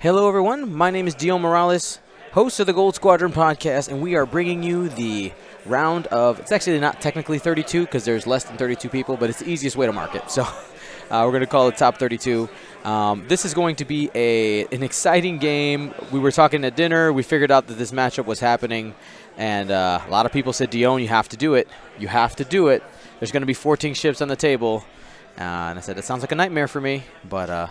Hello, everyone. My name is Dion Morales, host of the Gold Squadron podcast, and we are bringing you the round of. It's actually not technically 32 because there's less than 32 people, but it's the easiest way to mark it. So uh, we're going to call it top 32. Um, this is going to be a an exciting game. We were talking at dinner. We figured out that this matchup was happening, and uh, a lot of people said, Dion, you have to do it. You have to do it. There's going to be 14 ships on the table. Uh, and I said, that sounds like a nightmare for me, but uh,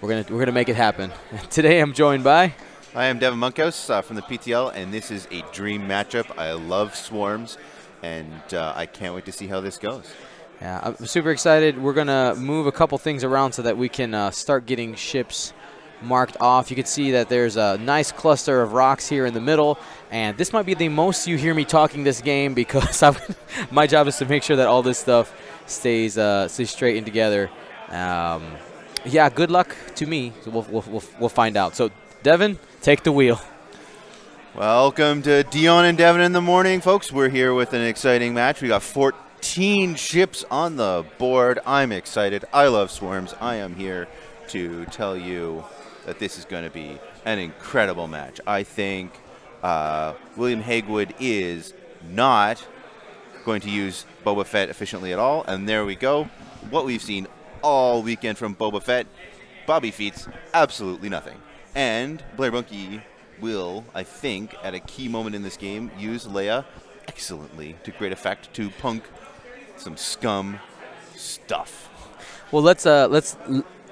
we're gonna we're gonna make it happen. Today I'm joined by. I am Devin Monkhouse uh, from the PTL, and this is a dream matchup. I love swarms, and uh, I can't wait to see how this goes. Yeah, I'm super excited. We're gonna move a couple things around so that we can uh, start getting ships marked off. You can see that there's a nice cluster of rocks here in the middle, and this might be the most you hear me talking this game because my job is to make sure that all this stuff stays uh, stays straight and together. Um, yeah, good luck to me. So we'll, we'll, we'll, we'll find out. So, Devin, take the wheel. Welcome to Dion and Devin in the morning, folks. We're here with an exciting match. We got 14 ships on the board. I'm excited. I love swarms. I am here to tell you that this is going to be an incredible match. I think uh, William Haigwood is not going to use Boba Fett efficiently at all. And there we go. What we've seen all weekend from Boba Fett, Bobby Feets, absolutely nothing. And Blair Bunke will, I think, at a key moment in this game, use Leia excellently to great effect to punk some scum stuff. Well, let's uh, let's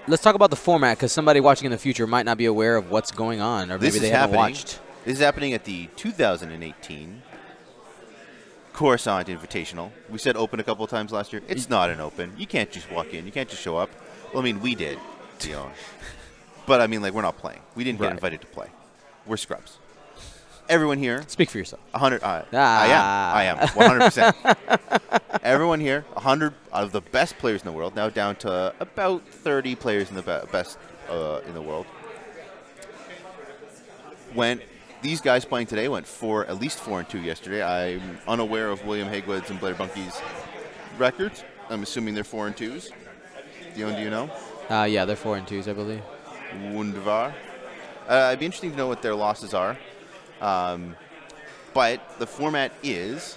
let's talk about the format because somebody watching in the future might not be aware of what's going on, or this maybe they haven't watched. This is happening at the 2018 Coruscant Invitational. We said open a couple of times last year. It's not an open. You can't just walk in. You can't just show up. Well, I mean, we did, Dion. but I mean, like, we're not playing. We didn't get Right. invited to play. We're scrubs. Everyone here, Speak for yourself. 100. Uh, Ah. I am. I am. 100%. Everyone here, 100 of the best players in the world, now down to about 30 players in the be- best uh, in the world, went. These guys playing today went four, at least four and two yesterday. I'm unaware of William Haigwood's and Blair Bunke's records. I'm assuming they're four and twos. Dion, do you know? Uh, yeah, they're four and twos, I believe. Wunderbar. Uh, it'd be interesting to know what their losses are. Um, but the format is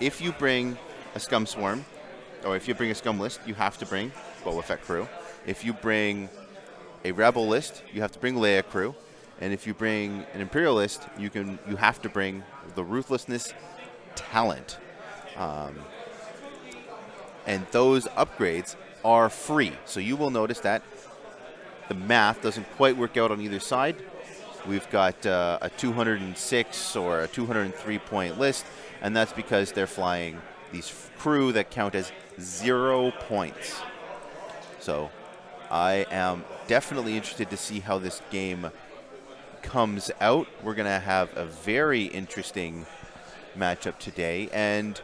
if you bring a scum swarm, or if you bring a scum list, you have to bring Boba Fett crew. If you bring a rebel list, you have to bring Leia crew. And if you bring an imperialist, you can you have to bring the ruthlessness talent. Um, and those upgrades are free. So you will notice that the math doesn't quite work out on either side. We've got uh, a 206 or a 203 point list, and that's because they're flying these crew that count as zero points. So I am definitely interested to see how this game comes out. We're going to have a very interesting matchup today, and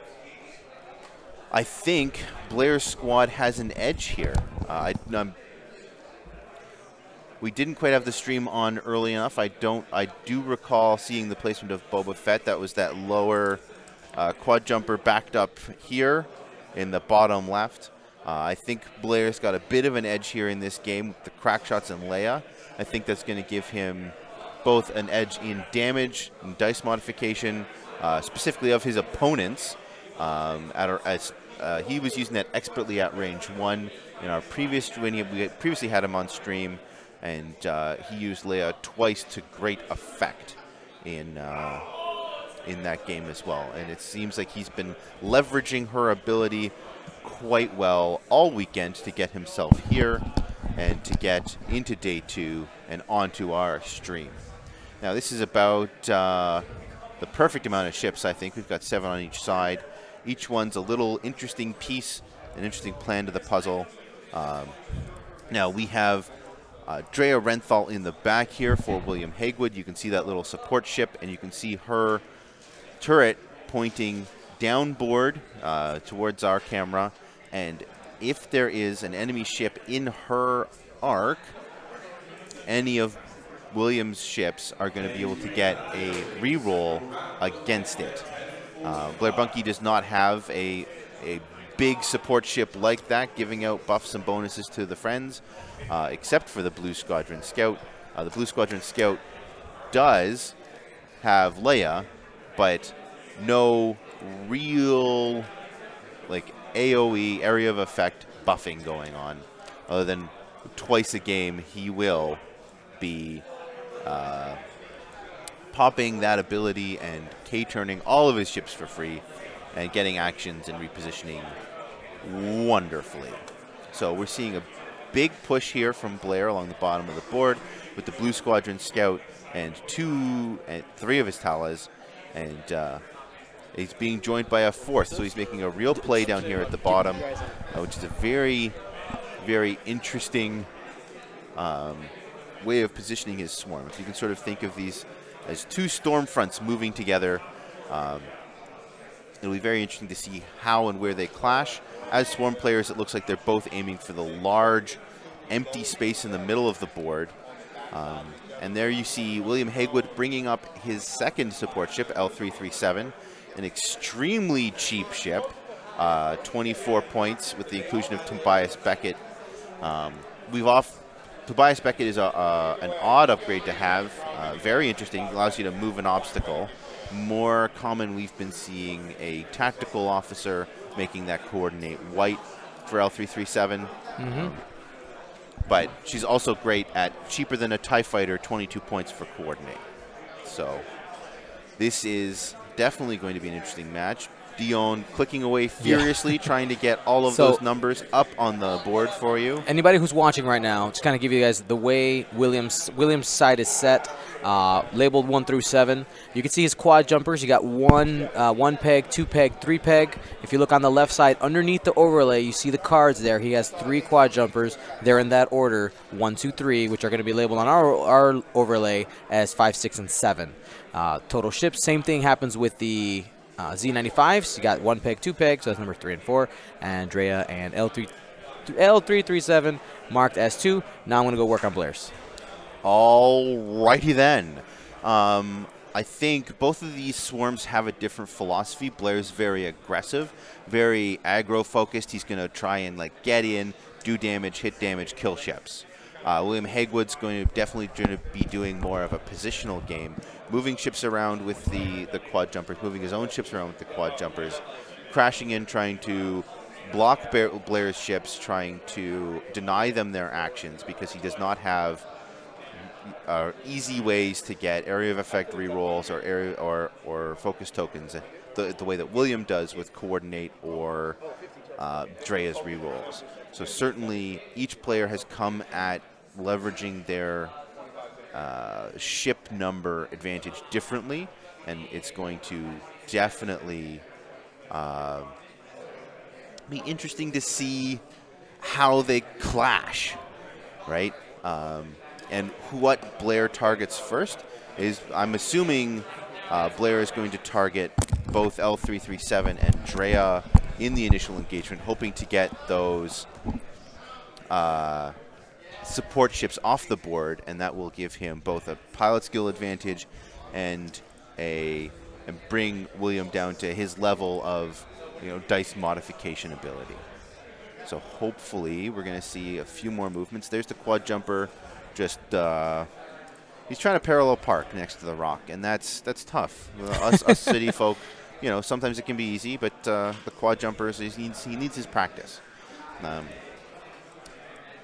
I think Blair's squad has an edge here. Uh, I, I'm we didn't quite have the stream on early enough. I don't. I do recall seeing the placement of Boba Fett. That was that lower uh, quad jumper backed up here in the bottom left. Uh, I think Blair's got a bit of an edge here in this game with the crack shots and Leia. I think that's going to give him both an edge in damage and dice modification, uh, specifically of his opponents. Um, at our, as uh, he was using that expertly at range one in our previous when he, we previously had him on stream, and uh, he used Leia twice to great effect in uh, in that game as well. And it seems like he's been leveraging her ability quite well all weekend to get himself here and to get into day two and onto our stream. Now this is about uh, the perfect amount of ships. I think we've got seven on each side. Each one's a little interesting piece, an interesting plan to the puzzle. Um, now we have uh, Drea Renthal in the back here for William Haigwood. You can see that little support ship, and you can see her turret pointing downboard uh, towards our camera. And if there is an enemy ship in her arc, any of Williams' ships are going to be able to get a reroll against it. Uh, Blair Bunke does not have a, a big support ship like that, giving out buffs and bonuses to the friends, uh, except for the Blue Squadron Scout. Uh, the Blue Squadron Scout does have Leia, but no real like AOE area of effect buffing going on, other than twice a game he will be uh, popping that ability and K turning all of his ships for free and getting actions and repositioning wonderfully. So we're seeing a big push here from Blair along the bottom of the board with the Blue Squadron Scout and two and three of his Talas, and uh, he's being joined by a fourth, so he's making a real play down here at the bottom, uh, which is a very, very interesting um, way of positioning his swarm. If you can sort of think of these as two storm fronts moving together, um, it'll be very interesting to see how and where they clash. As swarm players, it looks like they're both aiming for the large, empty space in the middle of the board. Um, and there you see William Haigwood bringing up his second support ship, L337, an extremely cheap ship, uh, 24 points with the inclusion of Tobias Beckett. Um, we've off. Tobias Beckett is a, uh, an odd upgrade to have. Uh, very interesting. Allows you to move an obstacle. More common, we've been seeing a tactical officer making that coordinate white for L337. Mm-hmm. Um, but she's also great at cheaper than a TIE fighter, 22 points for coordinate. So this is definitely going to be an interesting match. Dion clicking away furiously, trying to get all of So- those numbers up on the board for you. Anybody who's watching right now, just kind of give you guys the way Williams Williams' side is set, uh, labeled one through seven. You can see his quad jumpers. You got one uh, one peg, two peg, three peg. If you look on the left side, underneath the overlay, you see the cards there. He has three quad jumpers. They're in that order, one, two, three, which are going to be labeled on our our overlay as five, six, and seven. Uh, total ships. Same thing happens with the uh, Z95s. You got one peg, two peg, so that's number three and four. Andrea and L3 L337 marked as two. Now I'm going to go work on Blair's. Alrighty then. Um, I think both of these swarms have a different philosophy. Blair's very aggressive, very aggro focused. He's going to try and like get in, do damage, hit damage, kill ships. Uh, William Haigwood's going to definitely going to be doing more of a positional game, moving ships around with the the quad jumpers, moving his own ships around with the quad jumpers, crashing in, trying to block Blair's ships, trying to deny them their actions because he does not have uh, easy ways to get area of effect rerolls or area or or focus tokens, uh, the, the way that William does with coordinate or uh, Drea's rerolls. So certainly each player has come at leveraging their uh, ship number advantage differently, and it's going to definitely uh, be interesting to see how they clash, right? Um, and what Blair targets first is, I'm assuming uh, Blair is going to target both L337 and Drea in the initial engagement, hoping to get those uh, support ships off the board, and that will give him both a pilot skill advantage and a and bring William down to his level of you know dice modification ability. So hopefully we're going to see a few more movements. There's the quad jumper, just uh, he's trying to parallel park next to the rock, and that's that's tough. Us, us city folk, you know, sometimes it can be easy, but uh, the quad jumpers he needs he needs his practice. Um,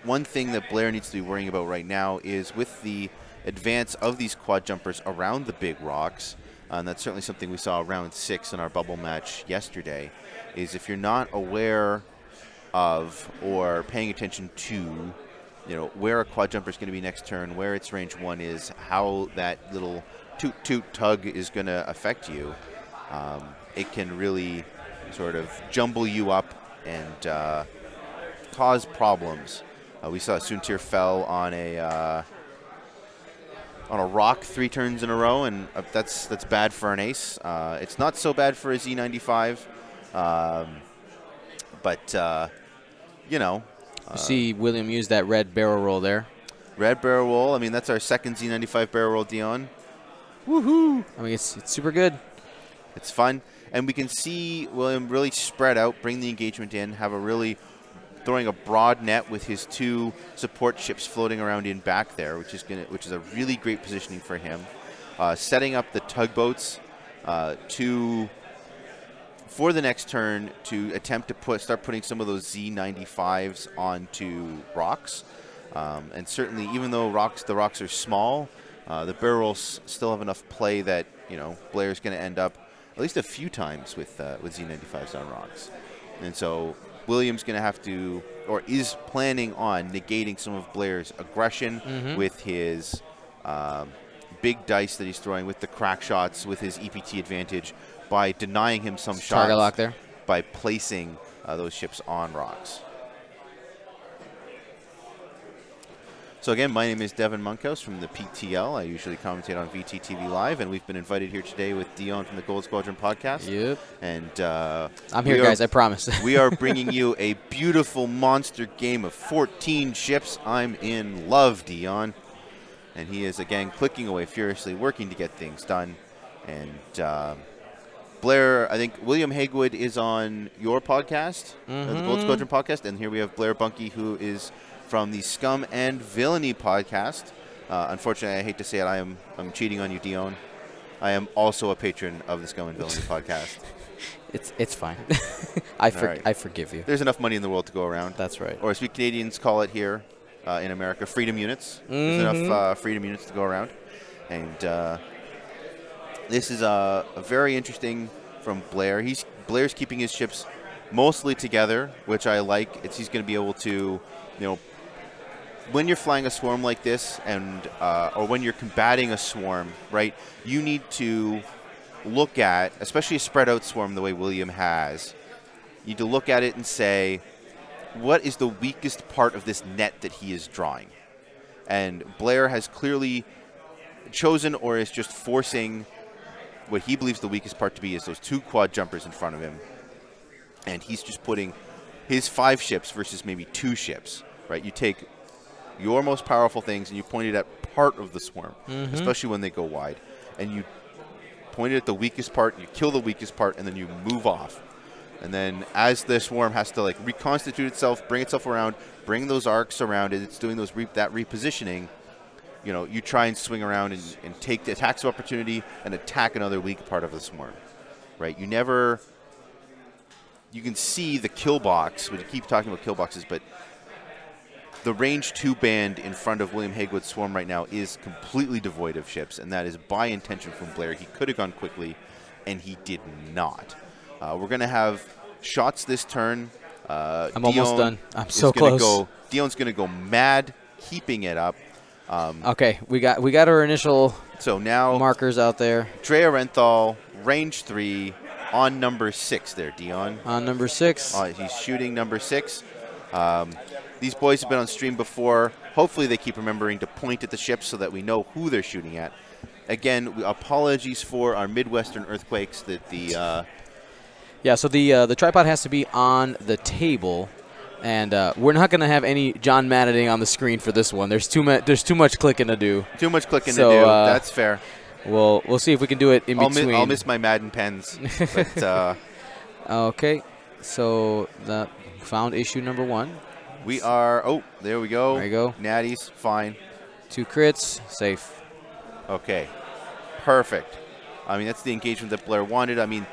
one thing that Blair needs to be worrying about right now is with the advance of these quad jumpers around the big rocks, uh, and that's certainly something we saw round six in our bubble match yesterday, is if you're not aware of or paying attention to, you know, where a quad jumper is going to be next turn, where its range one is, how that little toot toot tug is going to affect you, um, it can really sort of jumble you up and uh, cause problems. Uh, we saw Soontir Fel on a uh, on a rock three turns in a row, and uh, that's that's bad for an ace. Uh, it's not so bad for a Z95, um, but uh, you know, You see William use that red barrel roll there. red barrel roll. I mean, that's our second Z95 barrel roll, Dion. Woohoo! I mean, it's, it's super good. It's fun, and we can see William really spread out, bring the engagement in, have a really throwing a broad net with his two support ships floating around in back there, which is gonna, which is a really great positioning for him. Uh, setting up the tugboats uh, to for the next turn to attempt to put start putting some of those Z95s onto rocks. Um, and certainly, even though rocks the rocks are small, uh, the barrels still have enough play that you know Blair's going to end up at least a few times with uh, with Z95s on rocks. And so William's going to have to, or is planning on negating some of Blair's aggression Mhm. with his um, big dice that he's throwing, with the crack shots, with his EPT advantage, by denying him some shots Target lock there. by placing uh, those ships on rocks. So again, my name is Devin Monkhouse from the PTL. I usually commentate on VTTV Live, and we've been invited here today with Dion from the Gold Squadron podcast. Yep. And uh, I'm here, are- guys. I promise. we are bringing you a beautiful monster game of 14 ships. I'm in love, Dion. And he is again clicking away furiously, working to get things done. And uh, Blair, I think William Haigwood is on your podcast, uh, the Gold Mhm. Squadron podcast. And here we have Blair Bunke, who is from the Scum and Villainy podcast. Uh, unfortunately, I hate to say it, I am I'm cheating on you, Dion. I am also a patron of the Scum and Villainy podcast. it's it's fine. I for, right. I forgive you. There's enough money in the world to go around. That's right. or as we Canadians call it here uh, in America, freedom units. There's Mhm. enough uh, freedom units to go around, and uh, this is uh, a very interesting from Blair. He's Blair's keeping his ships mostly together, which I like. It's he's going to be able to, you know, when you're flying a swarm like this, and uh, or when you're combating a swarm, right? You need to look at, especially a spread out swarm the way William has. You need to look at it and say, what is the weakest part of this net that he is drawing? And Blair has clearly chosen or is just forcing what he believes the weakest part to be is those two quad jumpers in front of him. And he's just putting his five ships versus maybe two ships, right? You take your most powerful things and you point it at part of the swarm, Mhm. especially when they go wide. And you point it at the weakest part, you kill the weakest part, and then you move off. And then as the swarm has to like reconstitute itself, bring itself around, bring those arcs around it, it's doing those re- that repositioning. You know, you try and swing around and, and take the attacks of opportunity and attack another weak part of the swarm, right? You never. You can see the kill box. We keep talking about kill boxes, but the range two band in front of William Haigwood's swarm right now is completely devoid of ships, and that is by intention from Blair. He could have gone quickly, and he did not. Uh, we're going to have shots this turn. Uh, I'm almost done. I'm so close. Go, Dion's going to go mad, keeping it up. Um, Okay, we got we got our initial so now markers out there Drea Renthal, range three, on number six there, Dion. on number six. Uh, he's shooting number six. Um, these boys have been on stream before. Hopefully, they keep remembering to point at the ships so that we know who they're shooting at. Again, we- apologies for our Midwestern earthquakes that the uh, Yeah, so the uh, the tripod has to be on the table, and uh, we're not going to have any John Maddening on the screen for this one. There's too much. There's too much clicking to do. too much clicking So, to do. uh, That's fair. We'll we'll see if we can do it in I'll, mi- between. I'll miss my Madden pens, but uh, Okay, so the found issue number one. We are. Oh, there we go. There you go. Natties, fine. Two crits, safe. Okay, perfect. I mean, that's the engagement that Blair wanted. I mean,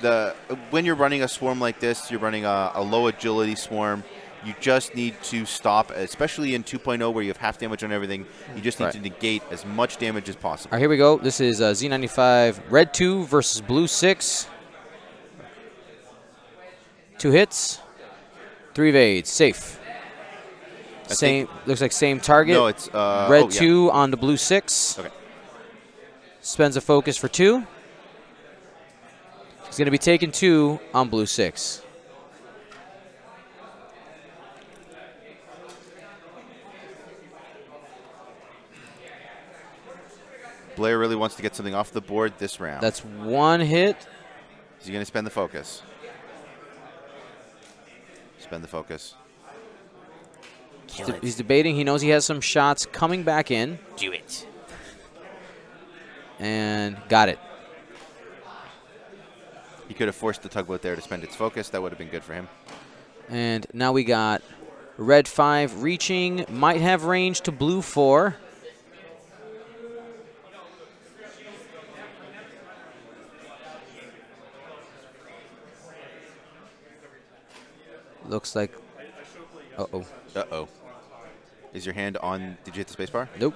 the when you're running a swarm like this, you're running a, a low agility swarm. You just need to stop, especially in 2.0 where you have half damage on everything. You just need Right. to negate as much damage as possible. All right, here we go. This is uh, Z95 Red 2 versus Blue 6. Two hits, three evades, safe. I Same looks like same target. No, it's uh, Red oh, yeah. 2 on the Blue 6. Okay. Spends a focus for 2. He's going to be taking 2 on Blue 6. Blair really wants to get something off the board this round. That's one hit. Is he going to spend the focus? Spend the focus. He's, de- he's debating. He knows he has some shots coming back in. Do it. And got it. He could have forced the tugboat there to spend its focus. That would have been good for him. And now we got red 5 reaching, might have range to blue 4. Looks like. Uh-oh. Uh oh. Is your hand on? Did you hit the space bar? Nope.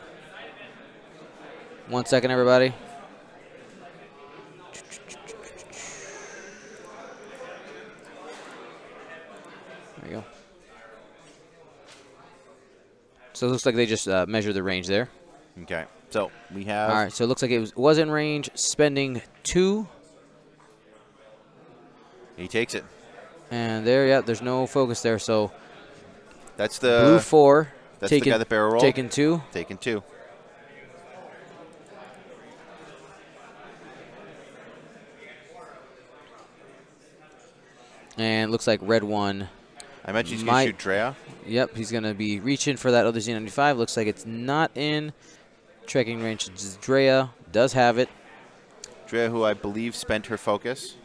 One second, everybody. There you go. So it looks like they just uh, measured the range there. Okay. So we have. All right. So it looks like it was, was in range, spending two, He takes it. and there, yeah, there's no focus there. So That's the. blue four, that's the taking guy that barrel rolled. taking two. Taken two. And looks like red one. I mentioned he's going to shoot Drea. Yep, he's going to be reaching for that other Z95. Looks like it's not in trekking range. Drea does have it. Drea, who I believe spent her focus.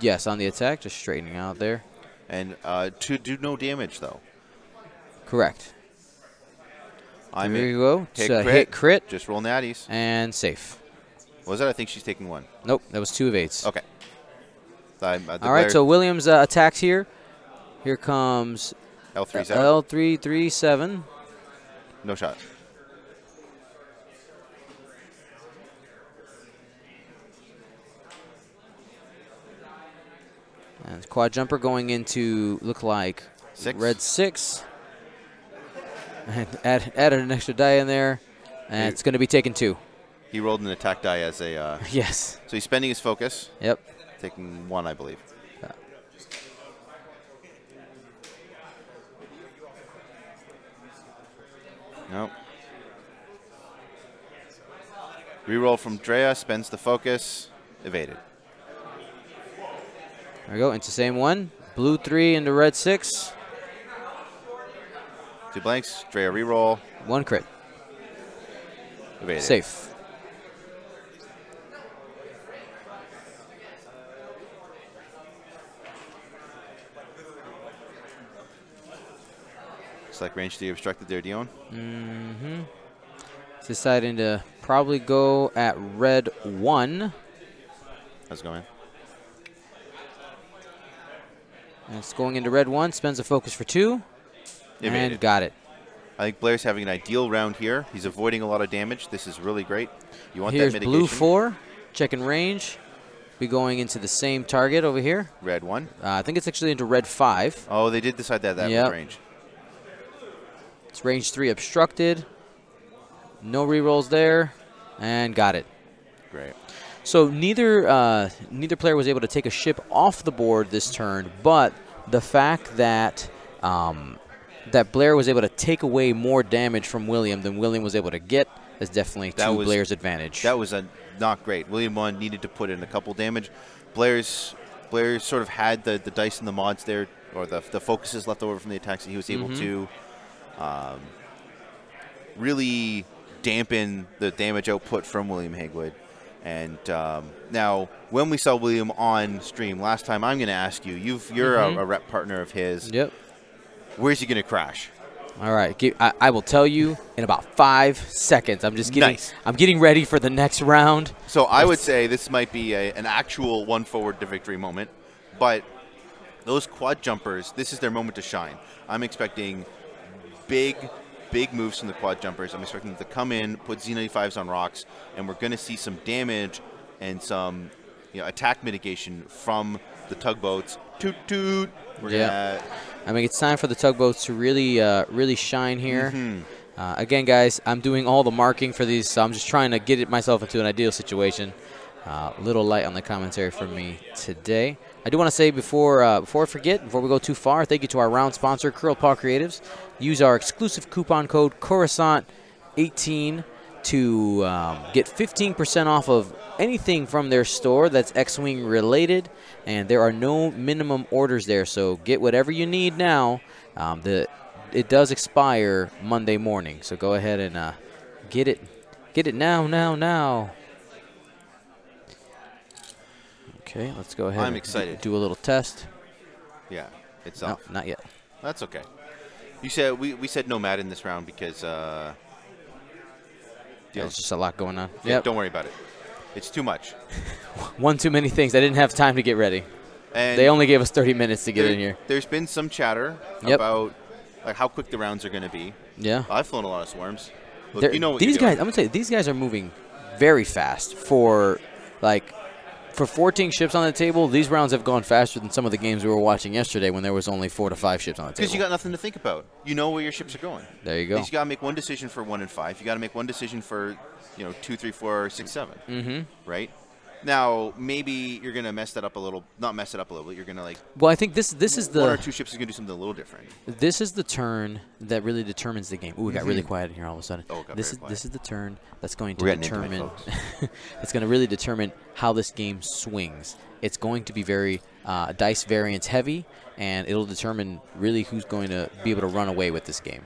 Yes, on the attack, just straightening out there. And uh, to do no damage, though. Correct. I'm there you go. Hit So crit. hit crit Just roll natties. and safe. What was that? I think she's taking one. Nope, that was two of eights. Okay. Uh, All right, so Williams uh, attacks here. Here comes L3 seven. L337. No shot. And quad jumper going into look like Six. red six. And add, added an extra die in there. And Hey. it's going to be taken two. He rolled an attack die as a. Uh, Yes. so he's spending his focus, Yep. taking one, I believe. Yeah. Nope. Reroll from Drea, spends the focus, evaded. There we go. Into same one. Blue three into red six. Two blanks, Drea reroll, One crit. evaded. Safe. Looks like range D obstructed there, Dion. Mm-hmm. Deciding to probably go at red one. How's it going? And it's going into red one. Spends a focus for two. And got it. I think Blair's having an ideal round here. He's avoiding a lot of damage. This is really great. You want Here's that mitigation. blue four. Checking range. Be going into the same target over here. Red one. Uh, I think it's actually into red five. Oh, they did decide that that Yep. was range. It's range three obstructed. No rerolls there. And got it. Great. So neither uh, neither player was able to take a ship off the board this turn, but the fact that um, that Blair was able to take away more damage from William than William was able to get is definitely That to was- Blair's advantage. That was a not great. William one needed to put in a couple damage. Blair's Blair sort of had the, the dice and the mods there, or the, the focuses left over from the attacks, and he was able Mhm. to um, really dampen the damage output from William Haigwood. And um, now, when we saw William on stream last time, I'm going to ask you. You've you're Mhm. a, a rep partner of his. yep. Where's he going to crash? All right. I, I will tell you in about five seconds. I'm just getting Nice. I'm getting ready for the next round. So I would say this might be a, an actual one forward to victory moment, but those quad jumpers, this is their moment to shine. I'm expecting big, big moves from the quad jumpers. I'm expecting them to come in, put Z95s on rocks, and we're going to see some damage and some you know, attack mitigation from the tugboats. Toot toot. We're Yeah. gonna I mean, it's time for the tugboats to really, uh, really shine here. Mhm. Uh, again, guys, I'm doing all the marking for these, so I'm just trying to get it myself into an ideal situation. A little light on the commentary from me today. I do want to say before uh, before I forget, before we go too far, thank you to our round sponsor, Curl Paw Creatives. Use our exclusive coupon code Coruscant18 to um, get 15% off of anything from their store that's X-Wing related, and there are no minimum orders there. So get whatever you need now. Um, the it does expire Monday morning, so go ahead and uh, get it. Get it now, now, now. Okay, let's go ahead. I'm and do- excited. Do a little test. Yeah. No, itself. not yet. That's okay. You said we, we said nomad in this round because uh, There's just a lot going on. yeah, Yep. don't worry about it. It's too much. One too many things. I didn't have time to get ready. And They only gave us 30 minutes to get there- in here. There's been some chatter Yep. about like how quick the rounds are going to be. Yeah. I've flown a lot of swarms. Look, you know what these guys, I'm gonna tell you, these guys are moving very fast for like for 14 ships on the table. These rounds have gone faster than some of the games we were watching yesterday when there was only four to five ships on the table. Because you got nothing to think about. You know where your ships are going. there you go. You got to make one decision for one and five. You got to make one decision for, you know, two, three, four, six, seven. Mm-hmm. Right. Now maybe you're gonna mess that up a little. Not mess it up a little, but you're gonna like Well, I think this this is the one or two ships is gonna do something a little different. this is the turn that really determines the game. Ooh, it got really quiet in here all of a sudden. Oh, got this very is quiet. this is the turn that's going to We're getting intimate, determine. it's going to really determine how this game swings. It's going to be very uh, dice variance heavy, and it'll determine really who's going to be able to run away with this game.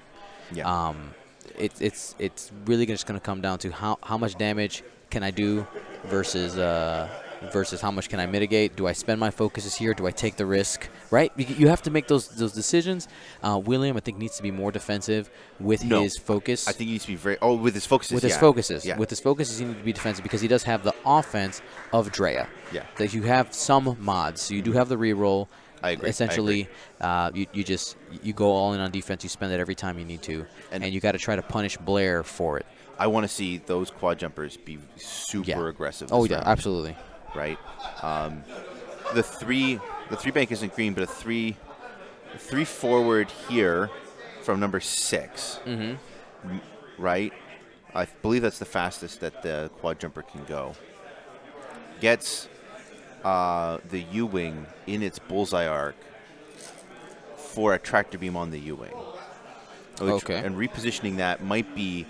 Yeah. Um, it's it's it's really just going to come down to how how much damage can I do versus uh, versus how much can I mitigate. Do I spend my focuses here? Do I take the risk? Right? You, you have to make those those decisions. Uh, William, I think, needs to be more defensive with No. his focus. I think he needs to be very. Oh, with his focuses. with his yeah. focuses, Yeah. with his focuses, he needs to be defensive because he does have the offense of Drea. Yeah. That you have some mods, so you do have the reroll. I agree, I Essentially, Uh, you, you just you go all in on defense. You spend it every time you need to, And- and, you got to try to punish Blair for it. I want to see those quad jumpers be super Yeah. aggressive. Oh yeah, round, absolutely. right. Um, the three, the three bank isn't green, but a three, three forward here from number 6 Mm-hmm. right? I believe that's the fastest that the quad jumper can go. Gets uh, the U wing in its bullseye arc for a tractor beam on the U wing. Okay. And repositioning that might be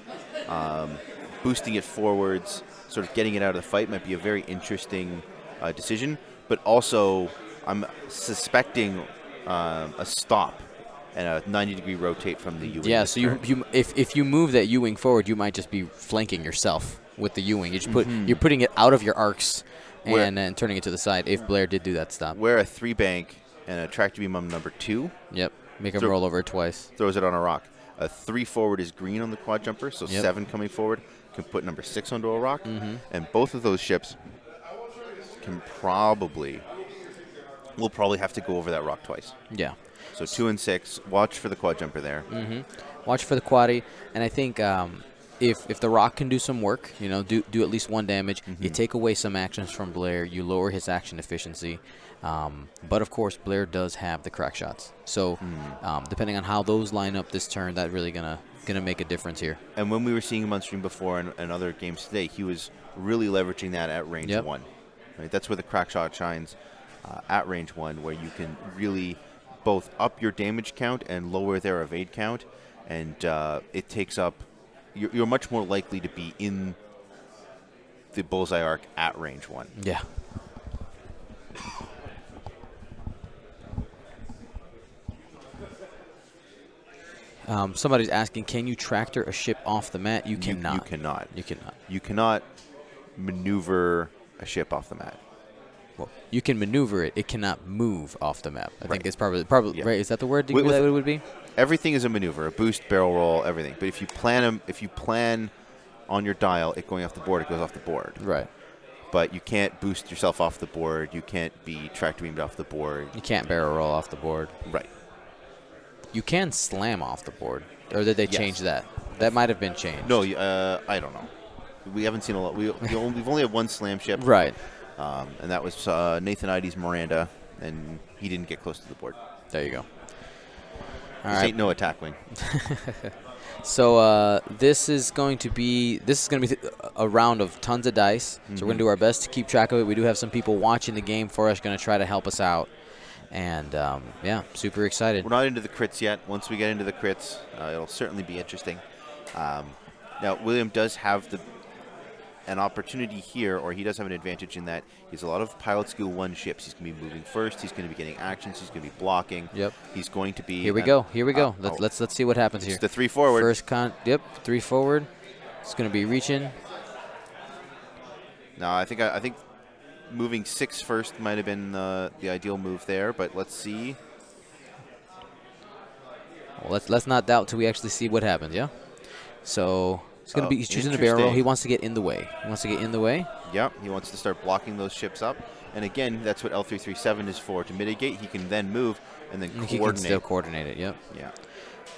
um, boosting it forwards, sort of getting it out of the fight might be a very interesting uh, decision. But also, I'm suspecting um, a stop and a 90 degree rotate from the U wing. Yeah, so you, you if, if you move that U wing forward, you might just be flanking yourself with the U wing. You just put you're putting it out of your arcs. Where- and then turning it to the side. If Blair did do that stop, where a three bank and a tractor beam on number two yep, make him So- roll over twice. throws it on a rock. A three forward is green on the quad jumper, so Yep. seven coming forward can put number six onto a rock, Mm-hmm. and both of those ships can probably will probably have to go over that rock twice. Yeah. So two and six. Watch for the quad jumper there. Mm -hmm. Watch for the quaddy, and I think um, if if the rock can do some work, you know, do do at least one damage. Mm-hmm. You take away some actions from Blair. You lower his action efficiency. Um, but of course, Blair does have the crack shots. So Mm. um, depending on how those line up this turn, that really gonna gonna make a difference here. And when we were seeing him on stream before and, and other games today, he was really leveraging that at range Yep. one. Right? That's where the crack shot shines uh, at range one, where you can really both up your damage count and lower their evade count, and uh, it takes up. You're, you're much more likely to be in the bullseye arc at range one. Yeah. Um, somebody's asking, can you tractor a ship off the mat? You You- cannot. You cannot. You cannot. You cannot maneuver a ship off the mat. Well, you can maneuver it. It cannot move off the map. I Right. think it's probably probably Yeah. right. Is that the word that it would be? everything is a maneuver, a boost, barrel roll, everything. But if you plan 'em- if you plan on your dial it going off the board, it goes off the board. Right. But you can't boost yourself off the board. You can't be tractor beamed off the board. You can't barrel roll off the board. Right. You can slam off the board, or did they Yes. change that? That might have been changed. No, uh, I don't know. We haven't seen a lot. We, we only, we've only had one slam ship, Right. um, and that was uh, Nathan Ides Miranda, and he didn't get close to the board. There you go. All This right. ain't no attack wing. So uh, this is going to be this is going to be a round of tons of dice. So we're Mm-hmm. going to do our best to keep track of it. We do have some people watching the game for us, going to try to help us out, and um, yeah, super excited. We're not into the crits yet. Once we get into the crits, uh, it'll certainly be interesting. Um, now, William does have the an opportunity here, or he does have an advantage in that he has a lot of pilot skill one ships. He's going to be moving first. He's going to be getting actions. He's going to be blocking. Yep. He's going to be. Here we go. Here we go. uh, let's oh, let's let's see what happens it's here. the three forward. First con. Yep. Three forward. It's going to be reaching. No, I think I, I think moving six first might have been uh, the ideal move there, but let's see. Well, let's let's not doubt till we actually see what happens. Yeah. So it's gonna Oh, be he's choosing a barrel. He wants to get in the way. He wants to get in the way. Yep, he wants to start blocking those ships up. And again, that's what L337 is for, to mitigate. He can then move and then And He can coordinate. still coordinate it. Yep. yeah.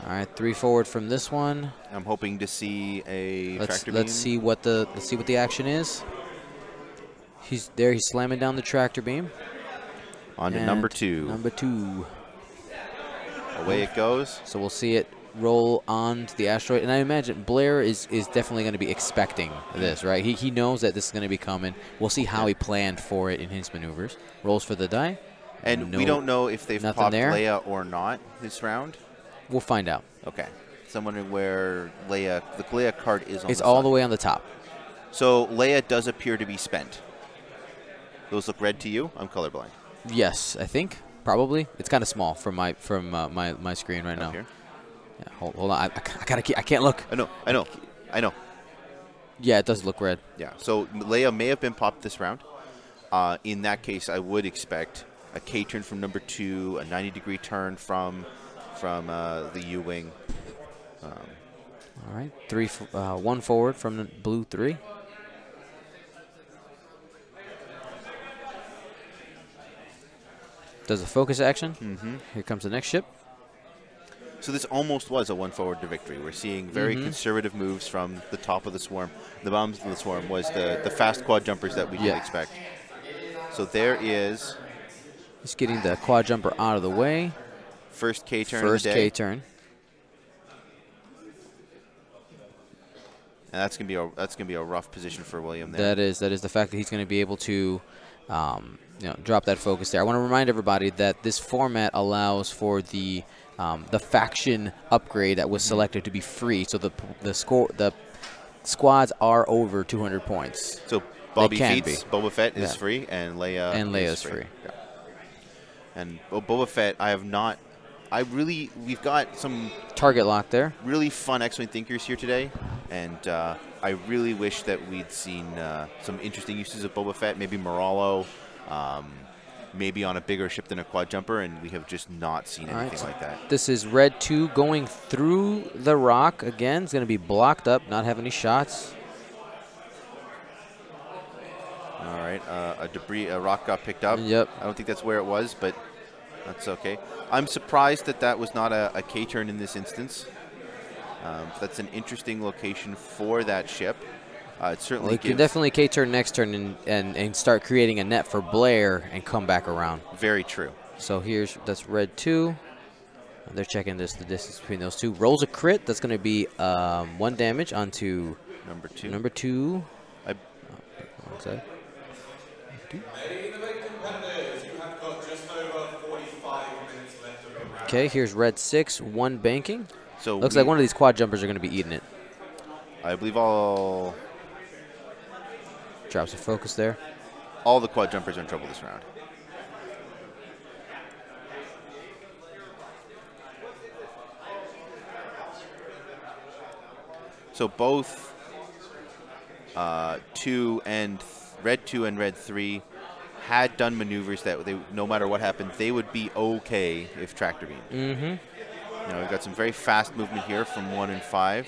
All right, three forward from this one. I'm hoping to see a Let's tractor let's beam. see what the let's see what the action is. He's there. He's slamming down the tractor beam. On to And number two. Number two. Away it goes. So we'll see it roll onto the asteroid. And I imagine Blair is, is definitely going to be expecting this, right? He, he knows that this is going to be coming. We'll see how he planned for it in his maneuvers. Rolls for the die. And we don't know if they've popped there. Leia or not this round. We'll find out. Okay. Someone where Leia, the Leia card is on It's the all side. the way on the top. So Leia does appear to be spent. Those look red to you? I'm colorblind. Yes, I think probably. It's kind of small from my from uh, my my screen right now. Here. Yeah, hold, hold on. I, I gotta keep, I can't look. I know, I know, I know. Yeah, it does look red. Yeah. So Leia may have been popped this round. Uh, in that case, I would expect a K turn from number two, a 90 degree turn from from uh, the U wing. All right, three, uh, one forward from the blue three. Does a focus action. Mm-hmm. Here comes the next ship. So this almost was a one forward to victory. We're seeing very Mm-hmm. conservative moves from the top of the swarm. The bottom of the swarm was the, the fast quad jumpers that we did Yeah. expect. So there is He's getting the quad jumper out of the way. first K turn First of the day, K turn. and that's gonna be a that's gonna be a rough position for William there. That is that is the fact that he's going to be able to, um, you know, drop that focus there. I want to remind everybody that this format allows for the um, the faction upgrade that Mm-hmm. was selected to be free. So the the score the squads are over 200 points. so Bobby Feets, Boba Fett is Yeah. free, and Leia And Leia is Leia's free. Yeah. And Bo- Boba Fett, I have not. I really, we've got some Target lock there. really fun X-wing thinkers here today, and uh, I really wish that we'd seen uh, some interesting uses of Boba Fett. Maybe Moralo, um, maybe on a bigger ship than a quad jumper, and we have just not seen All right, anything so like that. This is red two going through the rock again. It's going to be blocked up, not have any shots. All right, uh, a debris, a rock got picked up. Yep. I don't think that's where it was, but that's okay. I'm surprised that that was not a, a K turn in this instance. Um, that's an interesting location for that ship. Uh, it certainly Well, can definitely K turn next turn and, and, and start creating a net for Blair and come back around. very true. So here's that's red two. They're checking this the distance between those two. Rolls a crit. That's going to be um, one damage onto Number two. number two. I, sec. Okay, here's red six, one banking. so Looks we- like one of these quad jumpers are going to be eating it. I believe all Drops a focus there. all the quad jumpers are in trouble this round. So both uh, two and red two and red three had done maneuvers that they, no matter what happened, they would be okay if tractor beam. Mm-hmm. Now we've got some very fast movement here from one and five.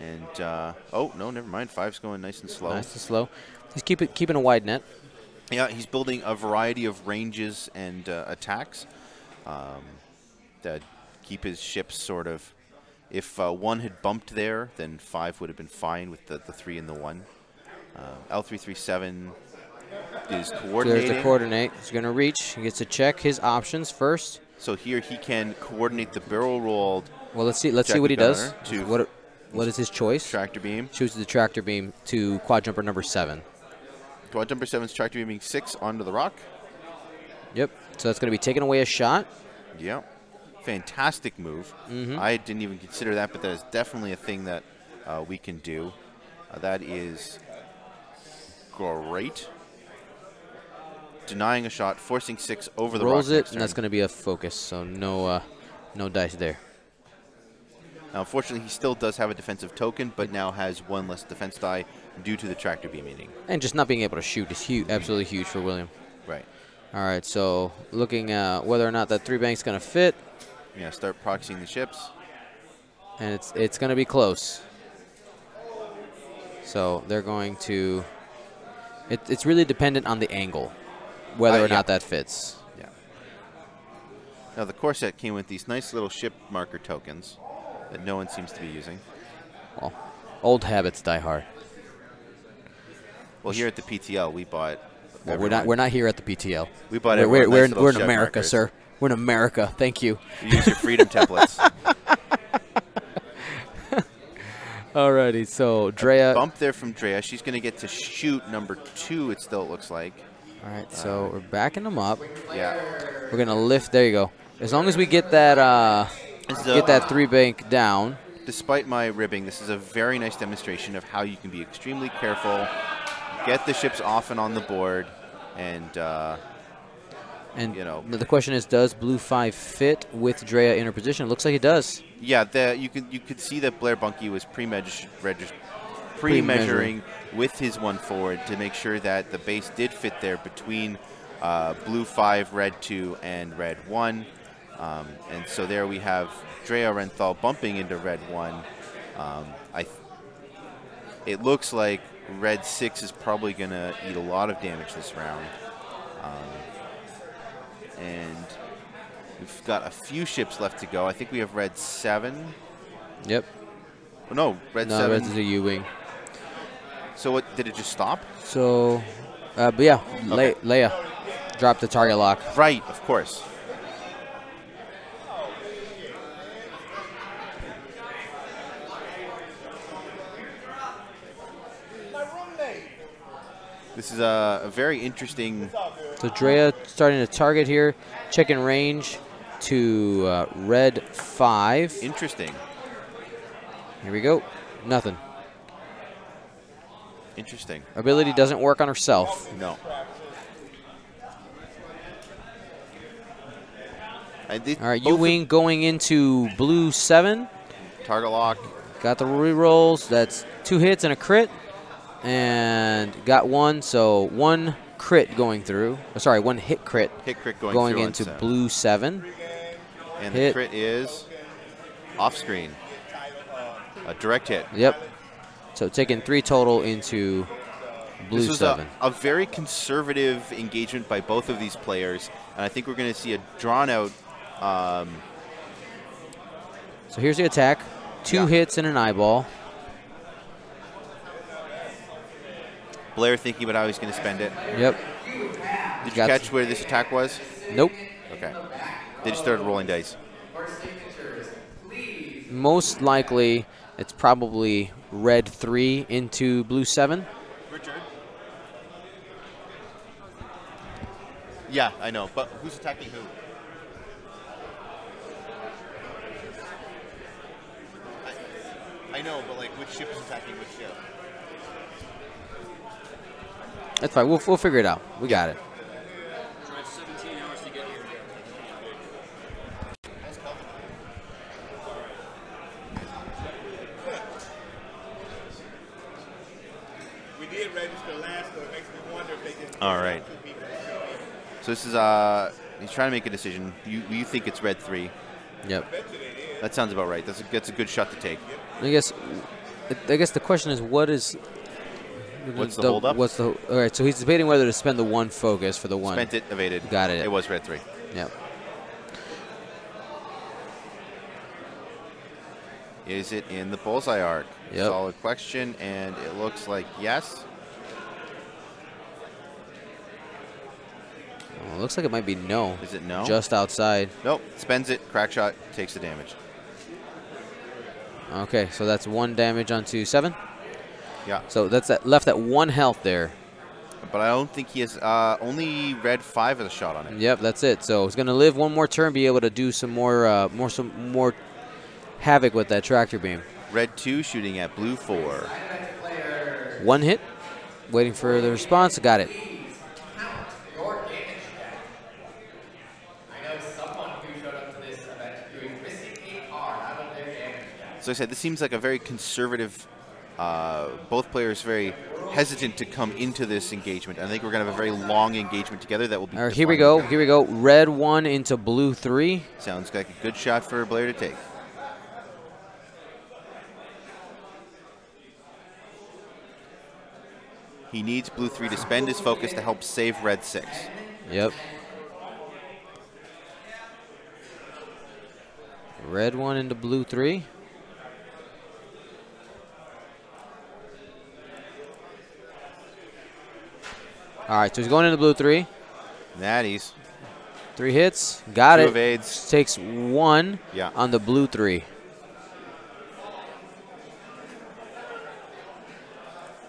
And uh, oh no, never mind. Five's going nice and slow. Nice and slow. He's keep it, keeping a wide net. Yeah, he's building a variety of ranges and uh, attacks um, that keep his ships sort of. If uh, one had bumped there, then five would have been fine with the, the three and the one. Uh, L337 is coordinating. There's the coordinate. He's going to reach. He gets to check his options first. so here he can coordinate the barrel rolled Well, let's see. Let's see what he does. to- What what is his choice? tractor beam. Chooses the tractor beam to quad jumper number seven. Quad jumper 7's tractor beaming six onto the rock. Yep. So that's going to be taking away a shot. Yep. Fantastic move. Mhm. I didn't even consider that, but that is definitely a thing that uh, we can do. Uh, that is great. Denying a shot, forcing six over the Rolls rock it, and that's going to be a focus. So no uh, no dice there. Now, unfortunately, he still does have a defensive token, but now has one less defense die due to the tractor beam eating. And just not being able to shoot is huge, absolutely huge for William. Right. All right. So looking at whether or not that three bank's going to fit. yeah, start proxying the ships. and it's it's going to be close. So they're going to. It, it's really dependent on the angle, whether Uh, or yeah. not that fits. Yeah. Now the Core Set came with these nice little ship marker tokens that no one seems to be using. Well, old habits die hard. Well, here at the PTL, we bought. Well, we're not we're not here at the PTL. We bought We're, we're, nice we're, in, we're in America, markers. sir. We're in America. Thank you. You use your freedom templates. Alrighty, so Drea. Bump there from Drea. She's going to get to shoot number two. It still looks like. All right, so we're backing them up. Yeah. We're gonna lift. There you go. As long as we get that uh, A- get that three bank down. Despite my ribbing, this is a very nice demonstration of how you can be extremely careful, get the ships off and on the board, and uh, And You know. the question is, does blue five fit with Drea in her position? It looks like it does. yeah, the, you could you could see that Blair Bunke was pre-measuring pre-measuring with his one forward to make sure that the base did fit there between uh, blue five, red two, and red one. Um, and so there we have Drea Renthal bumping into red one. Um, I. It looks like red six is probably going to eat a lot of damage this round. Um, and we've got a few ships left to go. I think we have red seven. Yep. Oh, no, red no, seven. that's a U wing. So what? Did it just stop? So, uh, but yeah, Le- Leia dropped the target lock. Right, of course. This is a, a very interesting. So Drea starting to target here, checking range to uh, red five. Interesting. Here we go. Nothing. Interesting. Ability doesn't work on herself. No. All right, both U wing going into blue seven. Target lock. Got the rerolls. That's two hits and a crit. And got one, so one crit going through. oh, sorry, one hit crit Hit crit going, going through into seven. blue seven. And hit. the crit is off screen. A direct hit. Yep. So taking three total into blue this was seven. A, a very conservative engagement by both of these players, and I think we're going to see a drawn out. Um, So here's the attack. Two Yeah. hits and an eyeball. Blair thinking about how he's going to spend it. Yep. Did you Got- catch where this attack was? Nope. Okay. They just started rolling dice. Most likely, it's probably red three into blue seven. Richard. Yeah, I know, but who's attacking who? I, I know, but like which ship is attacking which ship? That's fine. We'll, we'll figure it out. We got it. Drive 17 hours to get here. We did register last, so it makes me wonder if they just. All right. Two people, two people. So this is uh, he's trying to make a decision. You you think it's red three? Yep. Bet you they did. That sounds about right. That's a that's a good shot to take. I guess. I guess the question is, what is? What's the holdup? What's the? All right. So he's debating whether to spend the one focus for the one. Spent it, evaded. Got it. It was red three. Yep. Is it in the bullseye arc? Yep. Solid question, and it looks like yes. Well, it looks like it might be no. Is it no? Just outside. Nope. Spends it. Crack shot. Takes the damage. Okay, so that's one damage onto seven. Yeah. So that's at, left that one health there. But I don't think he has. Uh, only red five has a shot on it. Yep, that's it. So he's gonna live one more turn, be able to do some more, uh, more, some more havoc with that tractor beam. Red two shooting at blue four. One hit, waiting for the response. Got it. So I said this seems like a very conservative. Uh, both players very hesitant to come into this engagement. I think we're going to have a very long engagement together that will be. All right, here we go. Here we go. Red one into blue three. Sounds like a good shot for Blair to take. He needs blue three to spend his focus to help save red six. Yep. Red one into blue three. All right, so he's going into blue three. Natties. Three hits. Got Two it. evades. Takes one Yeah. on the blue three.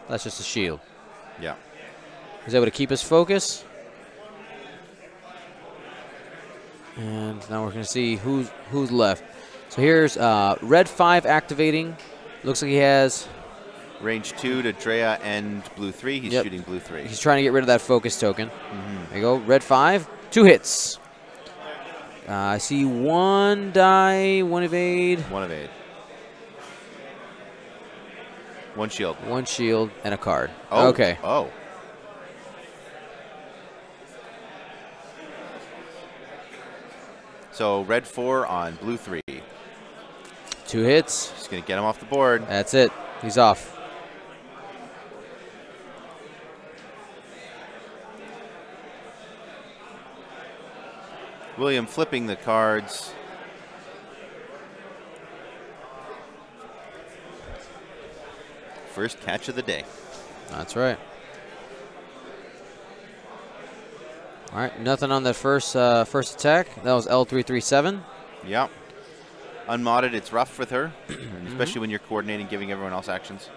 That's just a shield. Yeah. He's able to keep his focus. And now we're going to see who's who's left. So here's uh, red five activating. Looks like he has. Range two to Drea and blue three. He's Yep. shooting blue three. He's trying to get rid of that focus token. There you go. Red five. Two hits. Uh, I see one die, one evade, One evade. One shield. one shield, and a card. Oh. Okay. Oh. So red four on blue three. Two hits. He's gonna get him off the board. That's it. He's off. William flipping the cards. First catch of the day. That's right. All right, nothing on that first uh, first attack. That was L337. Yep. Unmodded, it's rough with her, and especially when you're coordinating, giving everyone else actions.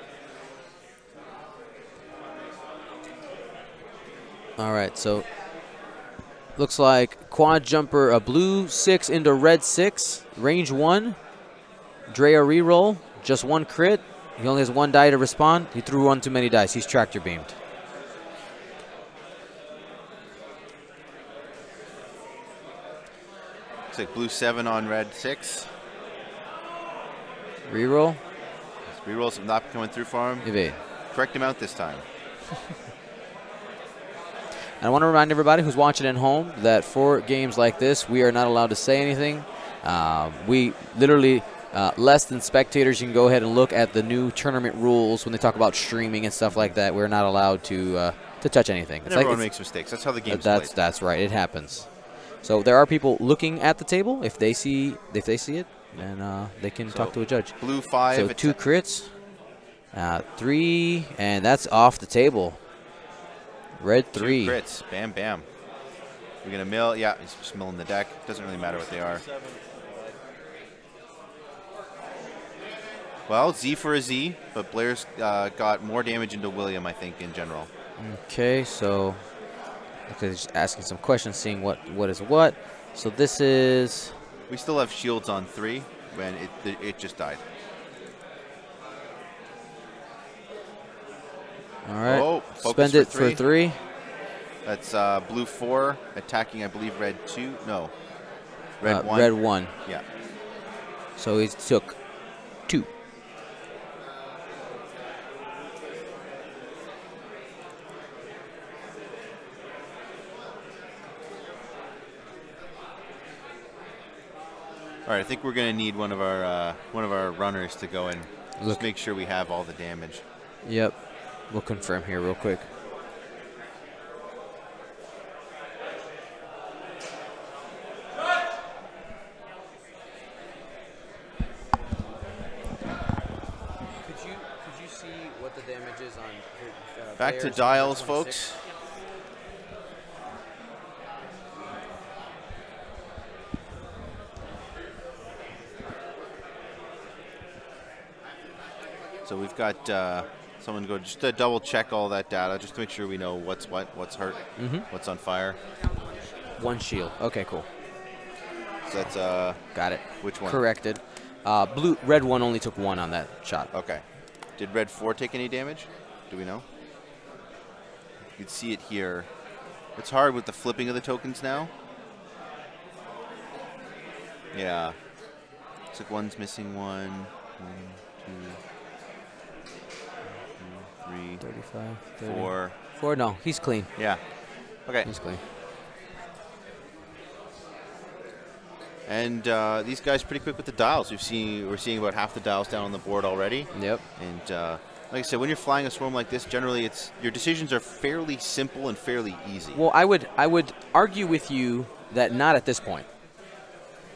All right, so looks like quad jumper, a blue six into red six, range one. Drea reroll, just one crit. He only has one die to respond. He threw one too many dice. He's tractor beamed. Looks like blue seven on red six. Reroll, Rerolls have not been coming through for him. evade. Correct amount this time. And I want to remind everybody who's watching at home that for games like this, we are not allowed to say anything. Uh, we literally, uh, less than spectators, you can go ahead and look at the new tournament rules when they talk about streaming and stuff like that. We're not allowed to uh, to touch anything. And everyone it's- makes mistakes. That's how the game's that's played. that's right. It happens. So there are people looking at the table. If they see if they see it, then uh, they can talk to a judge. Blue five. So two crits, uh, three, and that's off the table. Red three. two crits. Bam, bam. We're gonna mill. Yeah, he's just milling the deck. Doesn't really matter what they are. Well, Z for a Z, but Blair's uh, got more damage into William, I think, in general. Okay, so okay, just asking some questions, seeing what what is what. So this is We still have shields on three when it, it just died. All right. Oh, Spend for it for three. three. That's uh, blue four attacking, I believe, red two. No, red uh, one. Red one. Yeah. So he took two. All right, I think we're gonna need one of our uh, one of our runners to go and Look. just make sure we have all the damage. Yep. We'll confirm here real quick. Could you could you see what the damage is on uh, Back to dials, folks. So we've got uh, someone go just to double check all that data, just to make sure we know what's what, what's hurt, Mhm. what's on fire. One shield. Okay, cool. So that's uh, Got it. which one? Corrected. Uh, blue, red one only took one on that shot. Okay. Did red four take any damage? Do we know? You can see it here. It's hard with the flipping of the tokens now. Yeah. Looks like one's missing one. One, two, three, three, 35, 30. four. Four, no, he's clean. Yeah. Okay. He's clean. And uh, these guys pretty quick with the dials. We've seen we're seeing about half the dials down on the board already. Yep. And uh, like I said, when you're flying a swarm like this, generally it's your decisions are fairly simple and fairly easy. Well, I would I would argue with you that not at this point.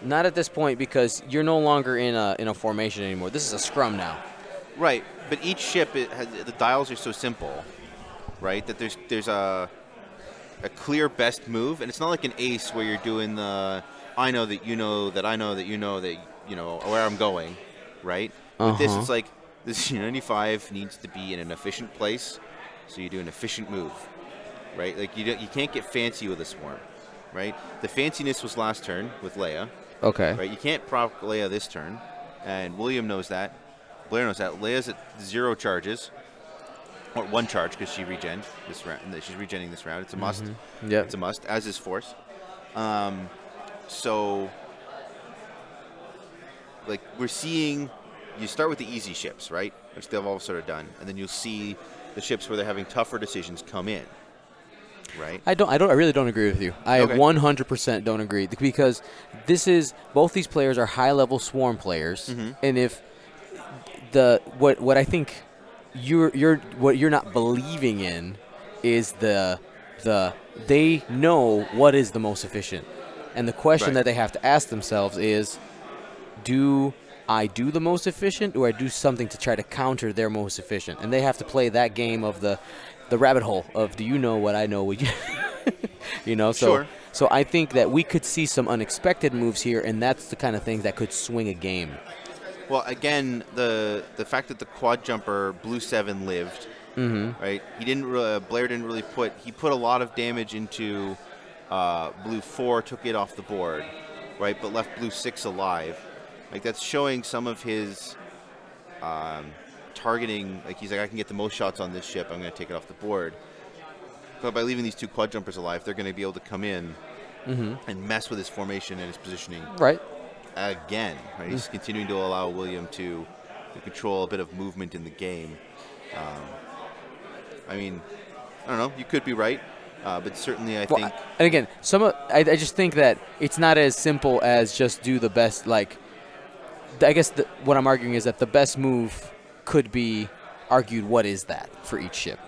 Not at this point because you're no longer in a in a formation anymore. This is a scrum now. Right, but each ship it has, the dials are so simple, right? That there's there's a a clear best move, and it's not like an ace where you're doing the I know that you know that I know that you know that you know where I'm going, right? With this, Uh-huh. it's like this 95 needs to be in an efficient place, so you do an efficient move, right? Like you you can't get fancy with a swarm, right? The fanciness was last turn with Leia, Okay. right? You can't proc Leia this turn, and William knows that. Blair knows that. Leia's at zero charges, or one charge because she regen this round. She's regenning this round. It's a must. Yep. It's a must, as is Force. Um, so, like, we're seeing. You start with the easy ships, right? Which they've all sort of done, and then you'll see the ships where they're having tougher decisions come in, right? I don't. I don't. I really don't agree with you. I Okay. 100% don't agree because this is both these players are high-level swarm players, Mm-hmm. and if the what what I think you're you're what you're not believing in is the the they know what is the most efficient, and the question Right. that they have to ask themselves is, do I do the most efficient, or I do something to try to counter their most efficient? And they have to play that game of the, the rabbit hole of do you know what I know? What you, you know, so Sure. so I think that we could see some unexpected moves here, and that's the kind of things that could swing a game. Well, again, the the fact that the quad jumper Blue Seven lived, right? He didn't. Really, Blair didn't really put. He put a lot of damage into uh, Blue Four, took it off the board, right? But left Blue Six alive. Like that's showing some of his um, targeting. Like he's like, I can get the most shots on this ship. I'm going to take it off the board. But by leaving these two quad jumpers alive, they're going to be able to come in and mess with his formation and his positioning Right. Again. Right? He's continuing to allow William to, to control a bit of movement in the game. Um, I mean, I don't know. You could be right, uh, but certainly I Well, think and again, some of, I, I just think that it's not as simple as just do the best. Like, I guess the, what I'm arguing is that the best move could be argued. What is that for each ship?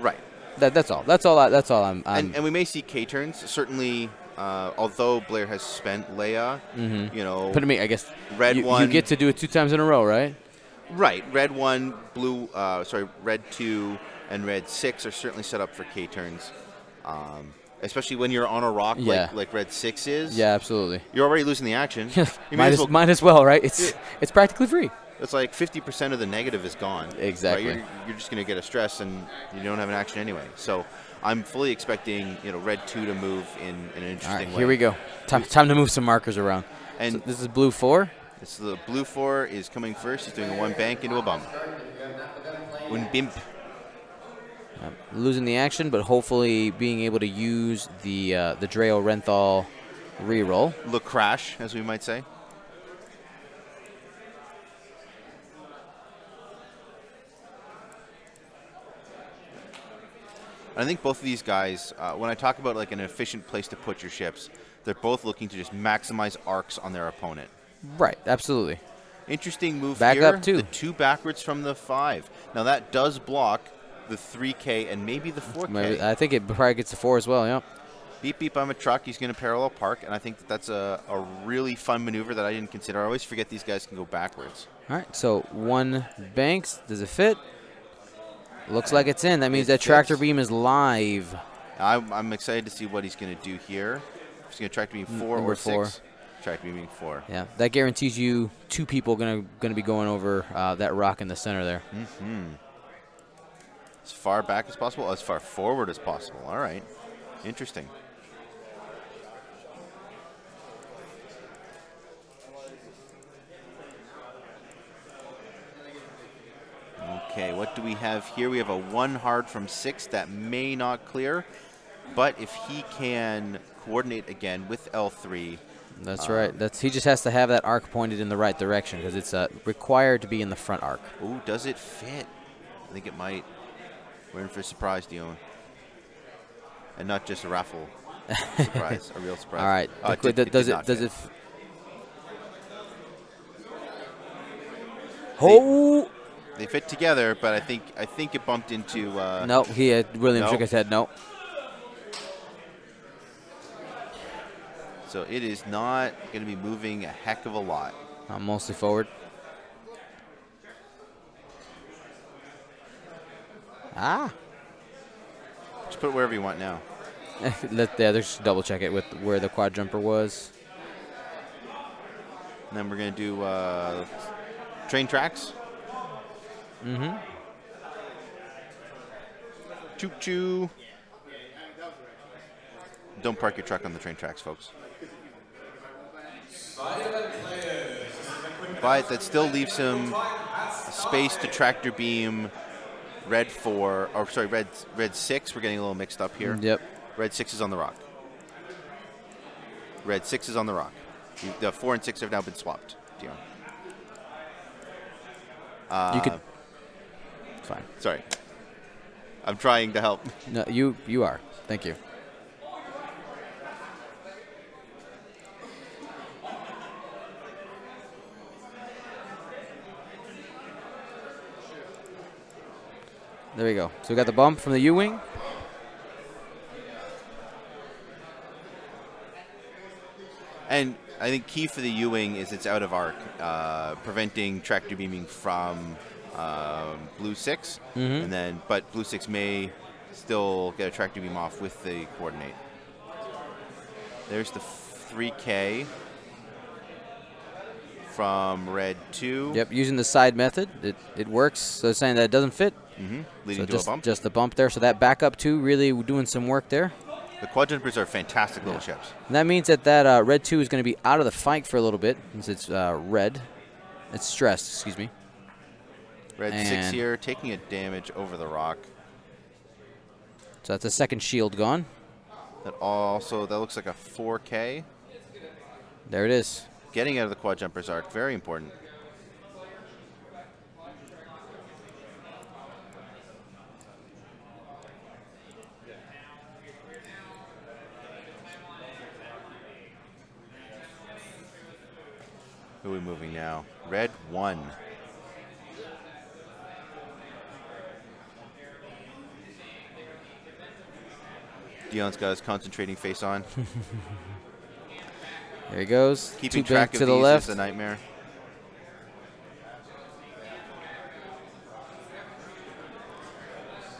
right. That, that's all. That's all. I, that's all I'm. I'm and, and we may see K turns. Certainly, uh, although Blair has spent Leia, you know, but to me, I guess Red you, one- You get to do it two times in a row, right? right, red one, blue, uh, sorry, red two, and red six are certainly set up for K turns. Um, especially when you're on a rock Yeah. like, like red six is. Yeah, absolutely. You're already losing the action. you might, as well might as well, right? It's it's practically free. It's like 50% of the negative is gone. right? Exactly. You're, you're just going to get a stress and you don't have an action anyway. So I'm fully expecting, you know, red 2 to move in, in an interesting right, way. here we go. Time, time to move some markers around. And So this is blue four. it's the blue 4 is coming first. He's doing a one bank into a bum. Un bimp. losing the action, but hopefully being able to use the uh, the Drea Renthal reroll. Le crash, as we might say. I think both of these guys, uh, when I talk about like an efficient place to put your ships, they're both looking to just maximize arcs on their opponent. Right, absolutely. Interesting move Back here. up, too. The two backwards from the five. Now that does block the 3K and maybe the 4K. Maybe- I think it probably gets the four as well. Yeah. Beep beep, I'm a truck. He's going to parallel park, and I think that that's a, a really fun maneuver that I didn't consider. I always forget these guys can go backwards. All right. So one banks. Does it fit? Looks like it's in. That means that tractor beam is live. I'm, I'm excited to see what he's going to do here. He's going to tractor beam four number or four. six. Tractor beam four. Yeah, that guarantees you two people gonna gonna be going over uh, that rock in the center there. As far back as possible, as far forward as possible. All right. Interesting. Okay, what do we have here? We have a one hard from six that may not clear, but if he can coordinate again with L3, That's Um, right. That's he just has to have that arc pointed in the right direction because it's uh, required to be in the front arc. oh, does it fit? I think it might. We're in for a surprise, Dion. And not just a raffle surprise, a real surprise. All right. Uh, it did- does did it? Does fit. it? Oh They fit together, but I think I think it bumped into. Uh, no! He had, William No. shook his head. No. So it is not going to be moving a heck of a lot. Uh, mostly forward. Ah. Just put it wherever you want now. Let the others double check it with where the quad jumper was. And then we're going to do uh, train tracks. Mm-hmm. Choo choo. Don't park your truck on the train tracks, folks. But that still leaves him space to tractor beam red four, or sorry, red red six. We're getting a little mixed up here. Yep. Red six is on the rock. Red six is on the rock. The four and six have now been swapped, Dion. Uh, You could. Fine. Sorry. I'm trying to help. No, you you are. Thank you. There we go. So we got the bump from the U-wing. And I think key for the U-wing is it's out of arc, uh, preventing tractor beaming from um, blue 6 Mhm. and then but blue six may still get a tractor beam off with the coordinate. There's the 3K from red two. Yep, using the side method, it, it works. So it's saying that it doesn't fit. hmm So leading to just, a bump. just the bump there. So that backup two really doing some work there. the quad jumpers are fantastic little ships. And that means that that uh, red two is going to be out of the fight for a little bit since it's uh, red. It's stressed, excuse me. Red six here, taking a damage over the rock. So that's a second shield gone. That also that looks like a 4K. There it is. Getting out of the quad jumpers arc, very important. Who are we moving now? Red one. Dion's got his concentrating face on. There he goes. Keeping two track of to the left. is a nightmare.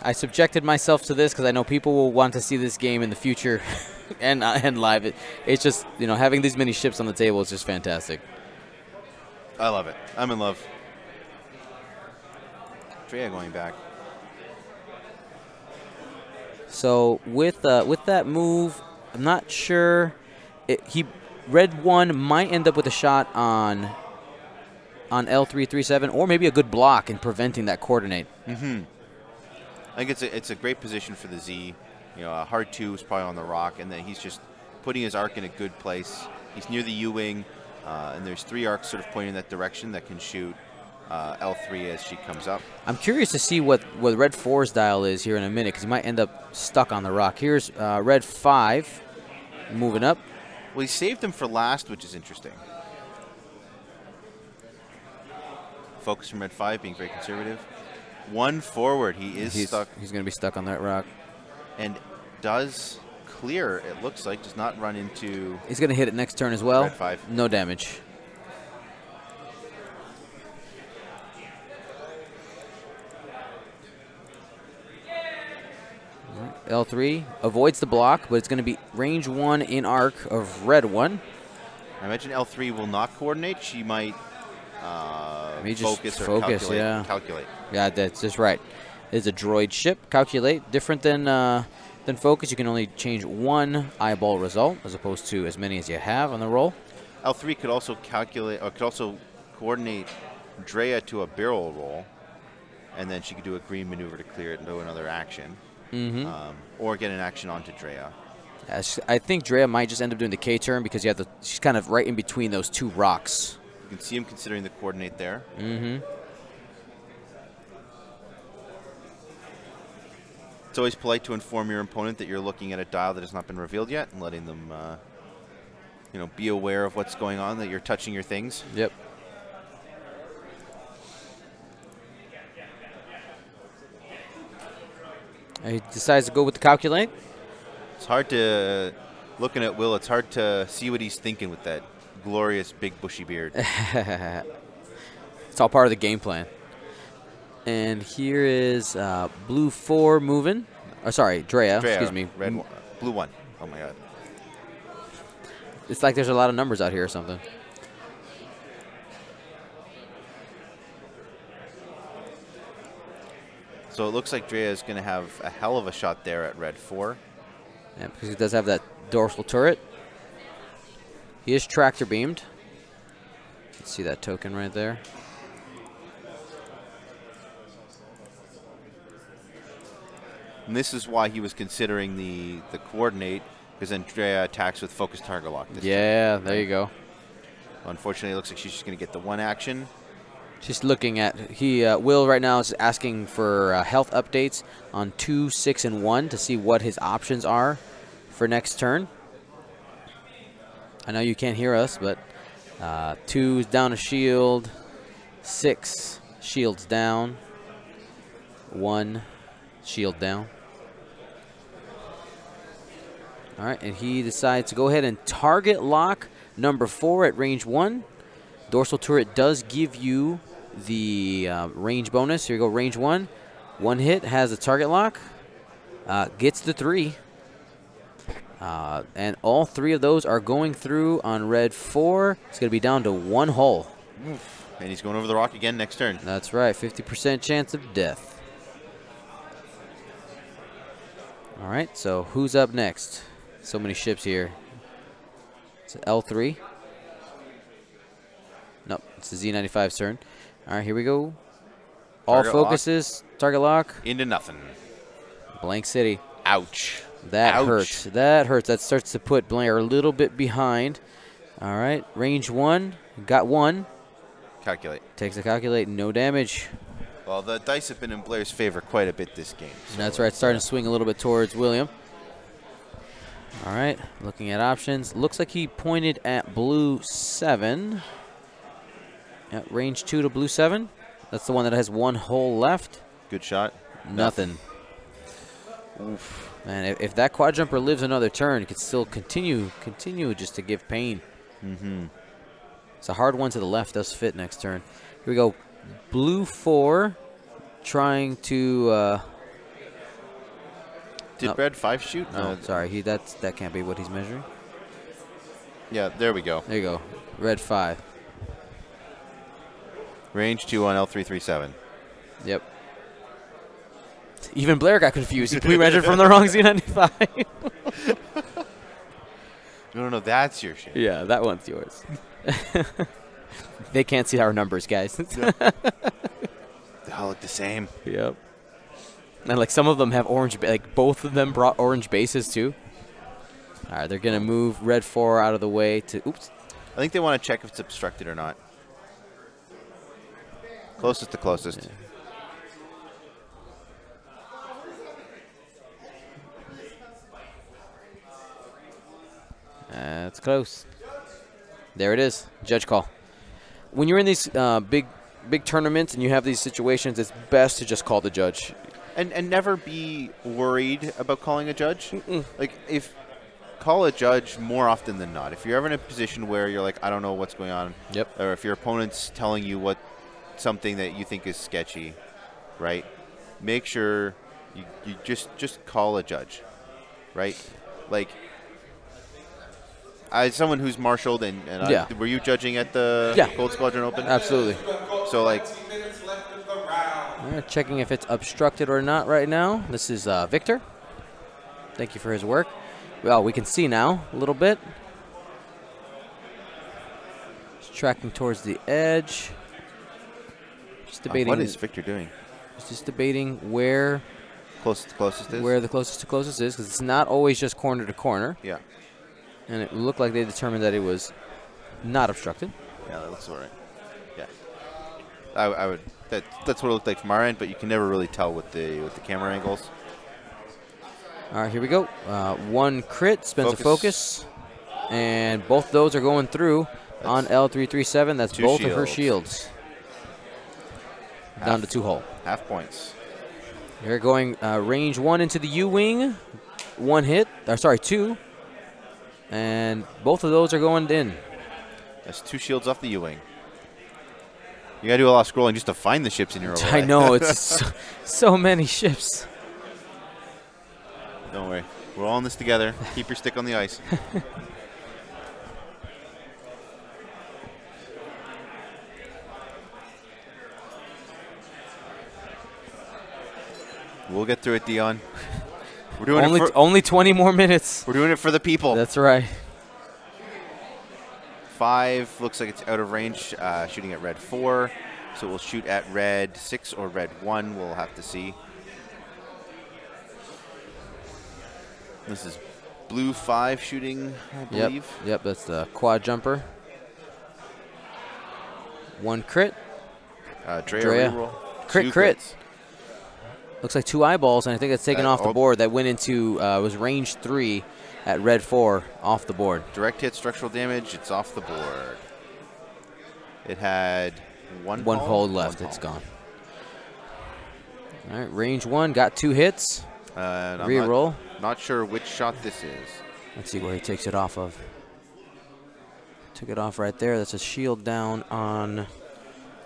I subjected myself to this because I know people will want to see this game in the future and uh, and live. It, it's just you know having these many ships on the table is just fantastic. I love it. I'm in love. Drea going back. So with uh, with that move, I'm not sure. It, he red one might end up with a shot on on L337 or maybe a good block in preventing that coordinate. Mm-hmm. I think it's a, it's a great position for the Z. You know, a hard two is probably on the rock, and then he's just putting his arc in a good place. He's near the U-wing, uh, and there's three arcs sort of pointing in that direction that can shoot uh, L3 as she comes up. I'm curious to see what, what Red 4's dial is here in a minute because he might end up stuck on the rock. Here's uh, Red 5 moving up. Well, he saved him for last, which is interesting. Focus from Red 5 being very conservative. One forward, he is he's stuck He's going to be stuck on that rock. and does clear, it looks like, does not run into He's going to hit it next turn as well. Red 5. No damage. L3 avoids the block, but it's going to be range one in arc of red one. I imagine L3 will not coordinate. She might uh, just focus or focus, calculate. yeah. calculate. Yeah, that's just right. It's a droid ship. Calculate different than uh, than focus. You can only change one eyeball result as opposed to as many as you have on the roll. L3 could also calculate, or could also coordinate Drea to a barrel roll, and then she could do a green maneuver to clear it and do another action, Mm-hmm. um, or get an action onto Drea. I think Drea might just end up doing the K turn because you have the she's kind of right in between those two rocks. You can see him considering the coordinate there. Mm-hmm. It's always polite to inform your opponent that you're looking at a dial that has not been revealed yet and letting them, uh, you know, be aware of what's going on, that you're touching your things. Yep. He decides to go with the calculate. It's hard to, looking at Will, it's hard to see what he's thinking with that glorious big bushy beard. It's all part of the game plan. And here is uh, blue four moving. Or sorry, Drea, Drea, excuse me. Red, one- blue one. Oh my god. It's like there's a lot of numbers out here or something. So it looks like Drea is going to have a hell of a shot there at red four. Yeah, because he does have that dorsal turret. He is tractor beamed. Let's see that token right there. And this is why he was considering the, the coordinate, because then Drea attacks with focus target lock. this time. Yeah, there you go. Unfortunately, it looks like she's just going to get the one action. Just looking at he uh, Will right now is asking for uh, health updates on two, six, and one to see what his options are for next turn. I know you can't hear us, but uh, two is down a shield, six shields down, one shield down. All right, and he decides to go ahead and target lock number four at range one. Dorsal turret does give you the uh, range bonus. Here you go, range one. One hit has a target lock. Uh, gets the three. Uh, and all three of those are going through on red four. It's going to be down to one hole. And he's going over the rock again next turn. That's right, 50% chance of death. All right, so who's up next? So many ships here. It's L3. Nope, it's the Z95's turn. All right, here we go. All target focuses, lock. target lock. Into nothing. Blank City. Ouch. That Ouch. hurts. That hurts. That starts to put Blair a little bit behind. All right, range one. Got one. Calculate. Takes a calculate, no damage. Well, the dice have been in Blair's favor quite a bit this game. So That's right, starting to swing a little bit towards William. All right, looking at options. Looks like he pointed at blue 7. Yeah, range two to blue seven. That's the one that has one hole left. Good shot. Nothing. Oof. Man, if, if, that quad jumper lives another turn, it could still continue, continue just to give pain. Mm-hmm. It's a hard one to the left. Does fit next turn. Here we go. Blue four, trying to. Uh, Did no. red five shoot? No, uh, sorry. He that's that can't be what he's measuring. Yeah, there we go. There you go. Red five. Range two on L337. Yep. Even Blair got confused. He pre-measured from the wrong Z95. No, no, no, that's your shit. yeah, that one's yours. they can't see our numbers, guys. They all look the same. yep. And like some of them have orange, like both of them brought orange bases too. All right, they're gonna move red four out of the way to. Oops. I think they want to check if it's obstructed or not. Closest to closest. That's close. There it is. Judge call. When you're in these uh, big, big tournaments and you have these situations, it's best to just call the judge. And and never be worried about calling a judge. Like if call a judge more often than not. If you're ever in a position where you're like, I don't know what's going on, Yep. or if your opponent's telling you what something that you think is sketchy, right? Make sure you, you just just call a judge, right? Like as someone who's marshaled and, and Yeah. I, were you judging at the Yeah. Gold Squadron Open? Absolutely. So like checking if it's obstructed or not right now. This is uh, Victor. Thank you for his work. Well, we can see now a little bit. It's tracking towards the edge. Just debating. what is Victor doing? He's just debating where Closest to closest is where the closest to closest is, because it's not always just corner to corner. yeah And it looked like they determined that it was not obstructed. yeah that looks alright. Yeah, I, I would that that's what it looked like from our end, but you can never really tell with the with the camera angles. All right, here we go. Uh, one crit, spends a Focus. focus, and both those are going through on L337. That's both of her shields. Shields. Down to two hole. Half points. They're going uh, range one into the U wing. One hit, or sorry, two. And both of those are going in. That's two shields off the U-wing. You gotta do a lot of scrolling just to find the ships in your overlay. I know, it's so, so many ships. Don't worry. We're all in this together. Keep your stick on the ice. we'll get through it, Dion. We're doing Only, it for, only 20 more minutes. we're doing it for the people. That's right. Five looks like it's out of range, uh, shooting at red four. So we'll shoot at red six or red one. We'll have to see. This is blue five shooting, I believe. yep, yep that's the quad jumper. One crit. Uh, Drea, Drea. reroll. Crit, Two crit. crits. Looks like two eyeballs, and I think that's taken Uh, off the board. That went into uh, was range three at red four off the board. Direct hit, structural damage. It's off the board. It had one One hold left. One It's gone. All right, range one got two hits. Uh, Reroll. Not, not sure which shot this is. Let's see where he takes it off of. Took it off right there. That's a shield down on Uh,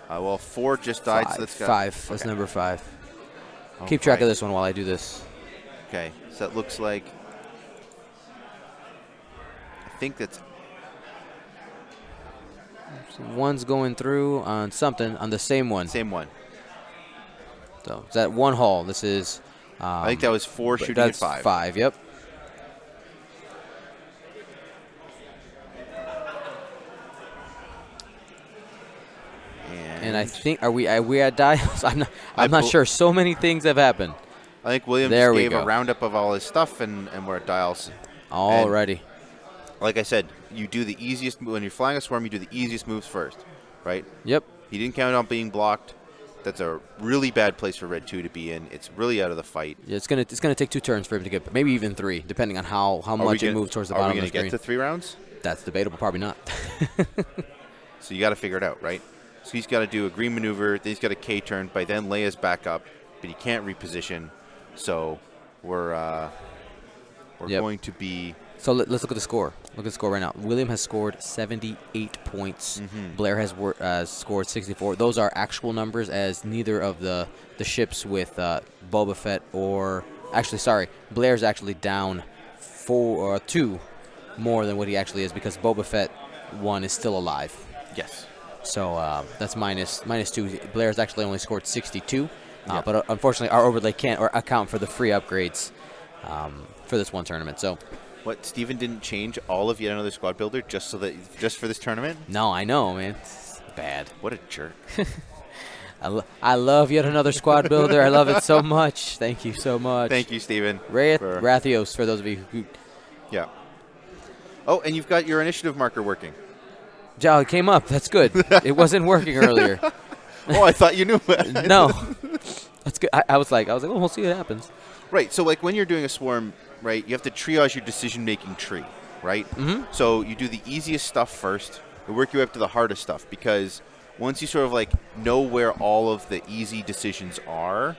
well, four just died, five. so that's got five. That's number five. Keep track of this one while I do this. Okay, so that looks like. I think that's So one's going through on something on the same one. same one. So is that one hull? This is. Um, I think that was four shooting at that's five. Five. Yep. I think are we are we at dials? I'm not. I'm not sure. So many things have happened. I think Williams There we gave a roundup of all his stuff, and, and we're at dials. Already. Like I said, you do the easiest when you're flying a swarm. You do the easiest moves first, right? Yep. He didn't count on being blocked. That's a really bad place for Red Two to be in. It's really out of the fight. Yeah, it's gonna it's gonna take two turns for him to get, maybe even three, depending on how how Are much it gonna- moves towards the are bottom we of the gonna get to three rounds? That's debatable. Probably not. So you got to figure it out, right? So he's got to do a green maneuver. Then he's got a K turn. By then, Leia's back up, but he can't reposition. So we're uh, we're Yep. going to be so let, us look at the score. Look at the score right now. William has scored 78 points. Mm-hmm. Blair has wor- uh, scored 64. Those are actual numbers, as neither of the the ships with uh, Boba Fett or actually, sorry, Blair's actually down four or two more than what he actually is because Boba Fett one is still alive. yes. So uh, that's minus minus two. Blair's actually only scored 62, uh, Yeah. but uh, unfortunately our overlay can't or account for the free upgrades um, for this one tournament. So What Steven didn't change all of yet another squad builder just so that just for this tournament? no, I know, man, it's bad. What a jerk! I, lo- I love yet another squad builder. I love it so much. Thank you so much. Thank you, Steven. Rath- for- Raithos, for those of you who. Yeah. Oh, and you've got your initiative marker working. It came up. That's good. it wasn't working earlier. oh, I thought you knew. No, that's good. I, I was like, I was like, well, we'll see what happens. Right. So, like when you're doing a swarm, right, you have to triage your decision-making tree, right? Mhm. So you do the easiest stuff first, and work your way up to the hardest stuff. Because once you sort of like know where all of the easy decisions are,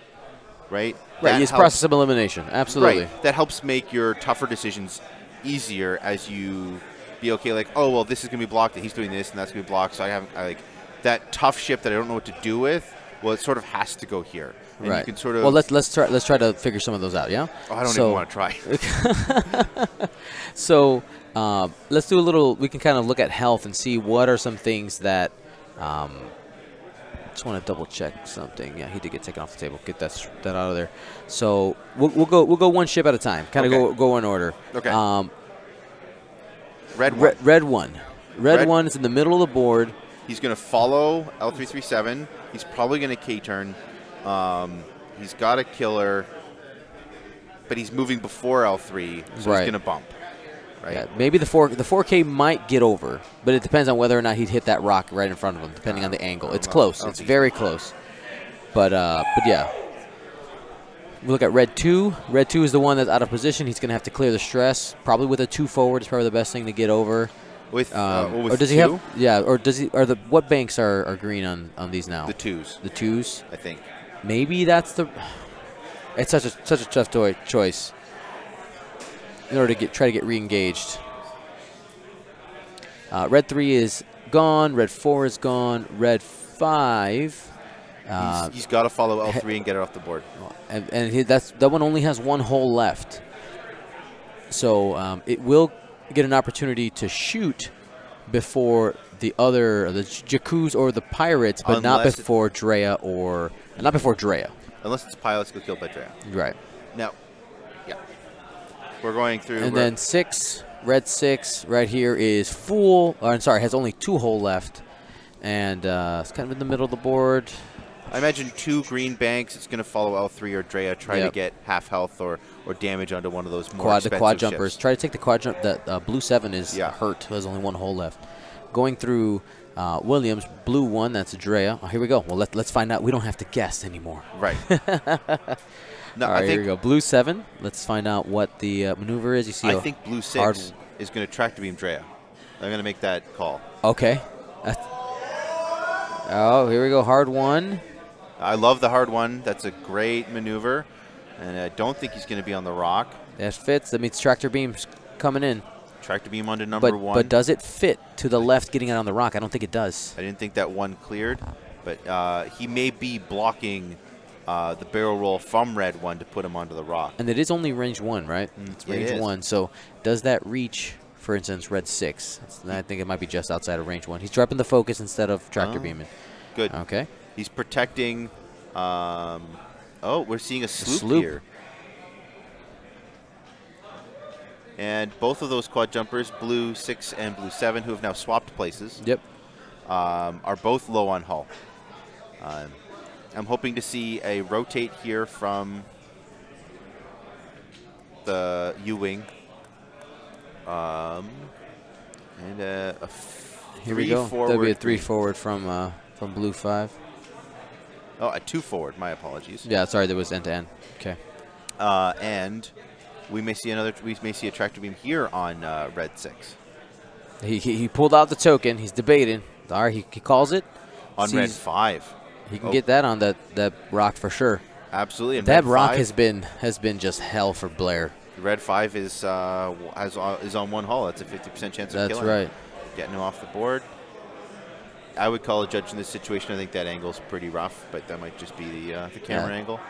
right? Right, it's process of elimination. Absolutely. Right. That helps make your tougher decisions easier as you be okay. Like, oh well, this is gonna be blocked, and he's doing this, and that's gonna be blocked. So I have I, like that tough ship that I don't know what to do with. Well, it sort of has to go here. And right. You can sort of. well, let's let's try let's try to figure some of those out. Yeah. oh, I don't so, even want to try. So uh, let's do a little. We can kind of look at health and see what are some things that. Um, just want to double check something. Yeah, he did get taken off the table. Get that that out of there. So we'll, we'll go we'll go one ship at a time. Kind of Okay. go go in order. Okay. Um, Red one. red, red one. Red, Red- one is in the middle of the board. He's going to follow L337. He's probably going to K turn. Um, he's got a killer, but he's moving before L3, so Right. he's going to bump. Right? Yeah, maybe the four the 4K might get over, but it depends on whether or not he'd hit that rock right in front of him, depending on the angle. It's I close. It's very close. But uh, but yeah, We look at red two. Red two is the one that's out of position. He's going to have to clear the stress. Probably with a two forward is probably the best thing to get over. With, Um, uh, with or does he have? Yeah. Or does he? Are the what banks are, are green on on these now? the twos? The twos. I think. Maybe that's the. It's such a such a tough toi- choice. In order to get try to get re-engaged. Uh, red three is gone. Red four is gone. Red five. Uh, he's he's got to follow L3 and get it off the board. and, and he, that's that one only has one hole left. So um, it will get an opportunity to shoot before the other the Jakkus or the Pirates, but not Unless it- before Drea or not before Drea. Unless it's pilots get killed by Drea. Right. Now, yeah. We're going through. And then six, red six, right here is full. Or, I'm sorry, has only two hole left, and uh, it's kind of in the middle of the board. I imagine two green banks. It's going to follow L3 or Drea, try Yep. to get half health or, or damage onto one of those more quad the quad jumpers. ships. Try to take the quad jump. That uh, blue seven is Yeah. hurt. There's only one hole left. Going through uh, Williams, blue one. That's Drea. Oh, here we go. Well, let, let's find out. We don't have to guess anymore. Right. no, All I right, here we go. Blue seven. Let's find out what the uh, maneuver is. You see? I think blue six is going to track tractor beam Drea. I'm going to make that call. Okay. That's- oh, here we go. Hard one. I love the hard one. That's a great maneuver, and I don't think he's going to be on the rock. That fits. That means tractor beams coming in. Tractor beam onto number But one. but does it fit to the left, getting it on the rock? I don't think it does. I didn't think that one cleared, but uh, he may be blocking uh, the barrel roll from red one to put him onto the rock. And it is only range one, right? It's range is. one. So does that reach, for instance, red six? I think it might be just outside of range one. He's dropping the focus instead of tractor Oh. beaming. Good. Okay. He's protecting. Um, oh, we're seeing a sloop, sloop. here. And both of those quad jumpers, blue six and blue seven, who have now swapped places, Yep. um, are both low on hull. Um, I'm hoping to see a rotate here from the U wing. Um, and a, a Here we go. forward. That'll be a three forward from uh, from blue five. Oh, a two forward. My apologies. Yeah, sorry, there was end to end. Okay. Uh, and we may see another. We may see a tractor beam here on uh, red six. He, he, he pulled out the token. He's debating. All right, he, he calls it. On red five. He can Oh. get that on that, that rock for sure. Absolutely. And That red rock five, has been has been just hell for Blair. red five is uh, has on- is on one hull. That's a fifty percent chance of That's killing. him. right. Getting him off the board. I would call a judge in this situation. I think that angle's pretty rough, but that might just be the uh, the camera Yeah. angle.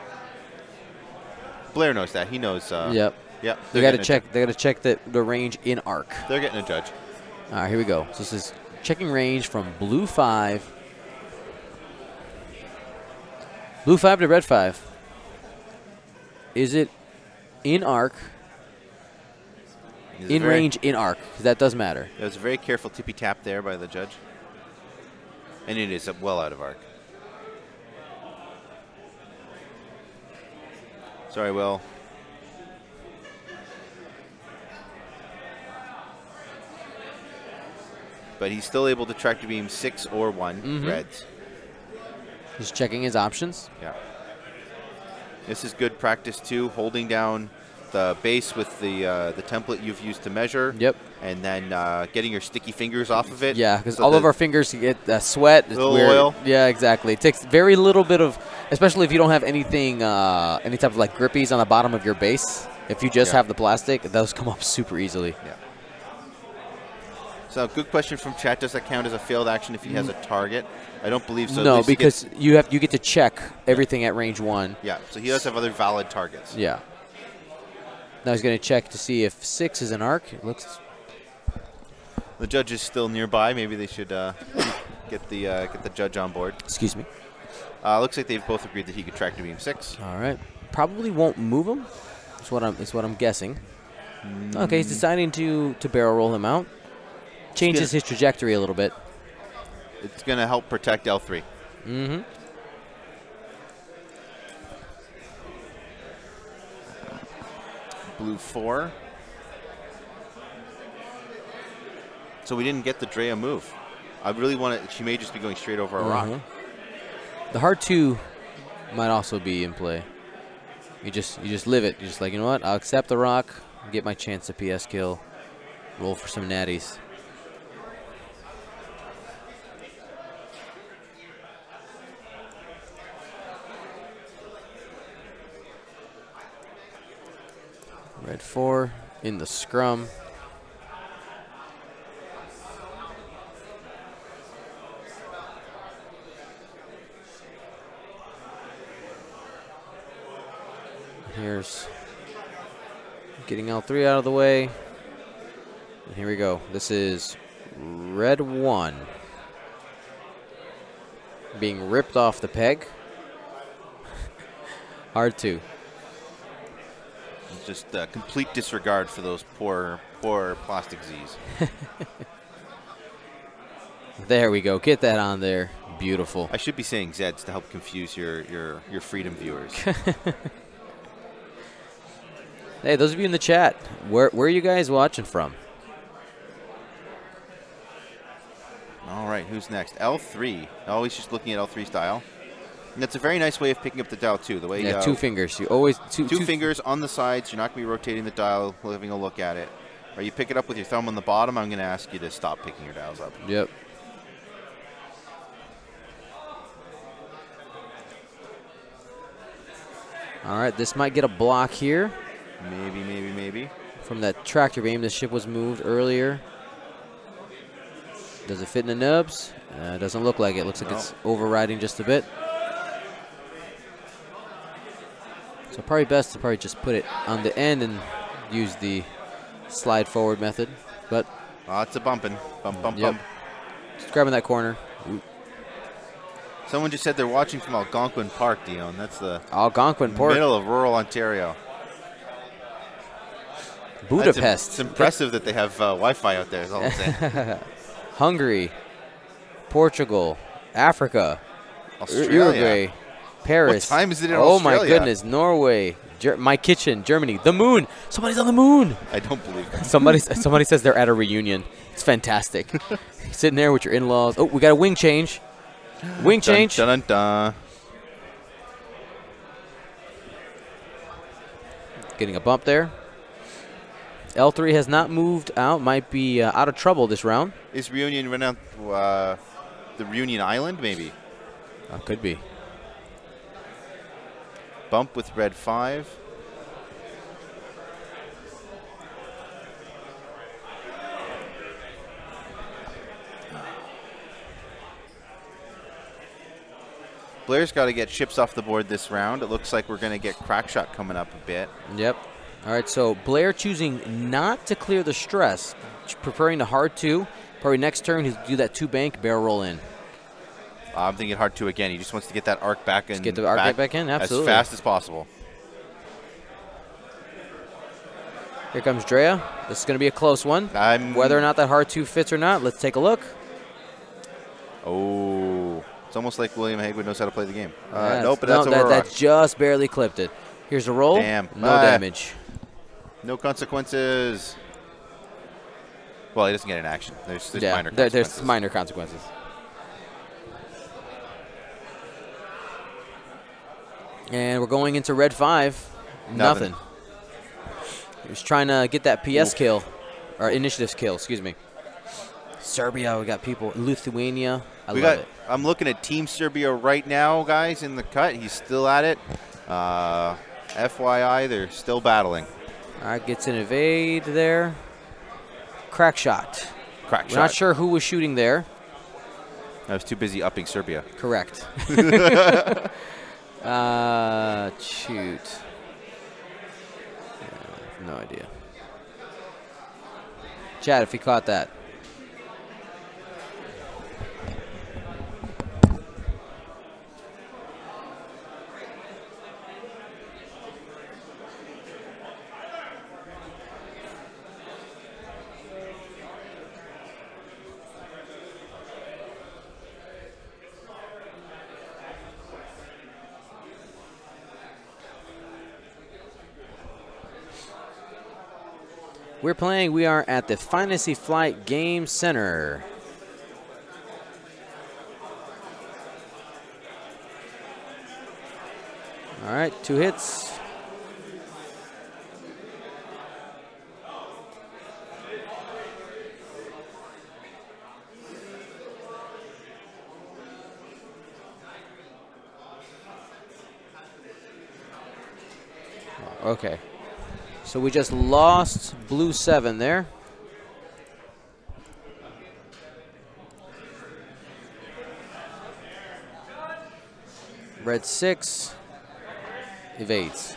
Blair knows that. He knows. Uh, Yep. Yep. They got to check. They got to check the, the range in arc. They're getting a judge. All right, here we go. So this is checking range from blue five. Blue five to red five. Is it in arc? In range, in arc. That does matter. There was a very careful tippy tap there by the judge. And it is up well out of arc. Sorry, Will. But he's still able to tractor beam six or one Mhm. reds. He's checking his options. Yeah. This is good practice too, holding down the base with the uh, the template you've used to measure. Yep. And then uh, getting your sticky fingers off of it. Yeah, because so all of our fingers get uh, sweat. Little weird. oil. Yeah, exactly. It takes very little bit of, especially if you don't have anything, uh, any type of like grippies on the bottom of your base. If you just Yeah. have the plastic, those come up super easily. Yeah. So good question from chat. Does that count as a failed action if he has a target? I don't believe so. No, because you have you get to check everything at range one. yeah. So he does have other valid targets. Yeah. Now he's going to check to see if six is an arc. It looks The judge is still nearby. Maybe they should uh, get the uh, get the judge on board. excuse me. Uh, looks like they've both agreed that he could tractor beam six. All right. Probably won't move him. That's what I'm. That's what I'm guessing. Okay, he's deciding to to barrel roll him out. Changes gonna- his trajectory a little bit. It's going to help protect L three. Mm-hmm. Blue four. So we didn't get the Drea move. I really want to. She may just be going straight over a rock. Mhm. The hard two might also be in play. You just you just live it. You're just like, you know what? I'll accept the rock, get my chance to PS kill, roll for some natties. Red four in the scrum. Here's getting L3 out of the way. And here we go. This is red one being ripped off the peg. Hard two. Just uh, complete disregard for those poor, poor plastic Z's. There we go. Get that on there. Beautiful. I should be saying Zeds to help confuse your your your freedom viewers. Hey, those of you in the chat, where where are you guys watching from? All right, who's next? L3. Always just looking at L3 style. And that's a very nice way of picking up the dial too. The way Yeah, uh, two fingers. You always two, two fingers on the sides. You're not going to be rotating the dial, having a look at it. Or you pick it up with your thumb on the bottom. I'm going to ask you to stop picking your dials up. Yep. All right, this might get a block here Maybe, maybe, maybe. from that tractor beam. The ship was moved earlier. Does it fit in the nubs? Uh, doesn't look like it. Looks like No. it's overriding just a bit. So probably best to probably just put it on the end and use the slide forward method. But Lots of bumping. Bump, bump, Yep. bump. just grabbing that corner. Someone just said they're watching from Algonquin Park, Dion. That's the Algonquin Park, middle of rural Ontario. Budapest. It's impressive that they have uh, Wi-Fi out there. Is all I'm saying. Hungary, Portugal, Africa, Australia. Uruguay, Paris. time is it in Oh my goodness, Norway, Ger- my kitchen, Germany, the moon. Somebody's on the moon. I don't believe that. Somebody somebody says they're at a reunion. It's fantastic. Sitting there with your in-laws. Oh, we got a wing change. Wing change. Dun, dun, dun. Getting a bump there. L3 has not moved out. Might be uh, out of trouble this round. Is Reunion run out uh, the Reunion Island? Maybe. Uh, could be. Bump with red five. Blair's got to get chips off the board this round. It looks like we're going to get crack shot coming up a bit. Yep. All right, so Blair choosing not to clear the stress, preferring the hard two. Probably next turn he'll do that two bank barrel roll in. Uh, I'm thinking hard two again. He just wants to get that arc back and get the arc back back in? Absolutely. as fast as possible. Here comes Drea. This is going to be a close one. I'm Whether or not that hard two fits or not, let's take a look. Oh, it's almost like William Haigwood knows how to play the game. Uh, That's- nope, but that's no, that, that just barely clipped it. Here's a roll. Damn. No Ah. damage. No consequences. Well, he doesn't get an action. There's, there's yeah, minor there- consequences. there's minor consequences. And we're going into red five. Nothing. Nothing. He was trying to get that PS kill, or initiative kill, excuse me. Serbia, we got people. Lithuania, I we love got. it. I'm looking at Team Serbia right now, guys, in the cut. He's still at it. Uh, FYI, they're still battling. All right, gets an evade there. Crack shot. Crack We're not sure who was shooting there. I was too busy upping Serbia. Correct. uh, shoot. Yeah, no idea. Chad, if he caught that. We're playing, we are at the Fantasy Flight Game Center. All right, two hits. Okay. So we just lost blue seven there. Red six evades.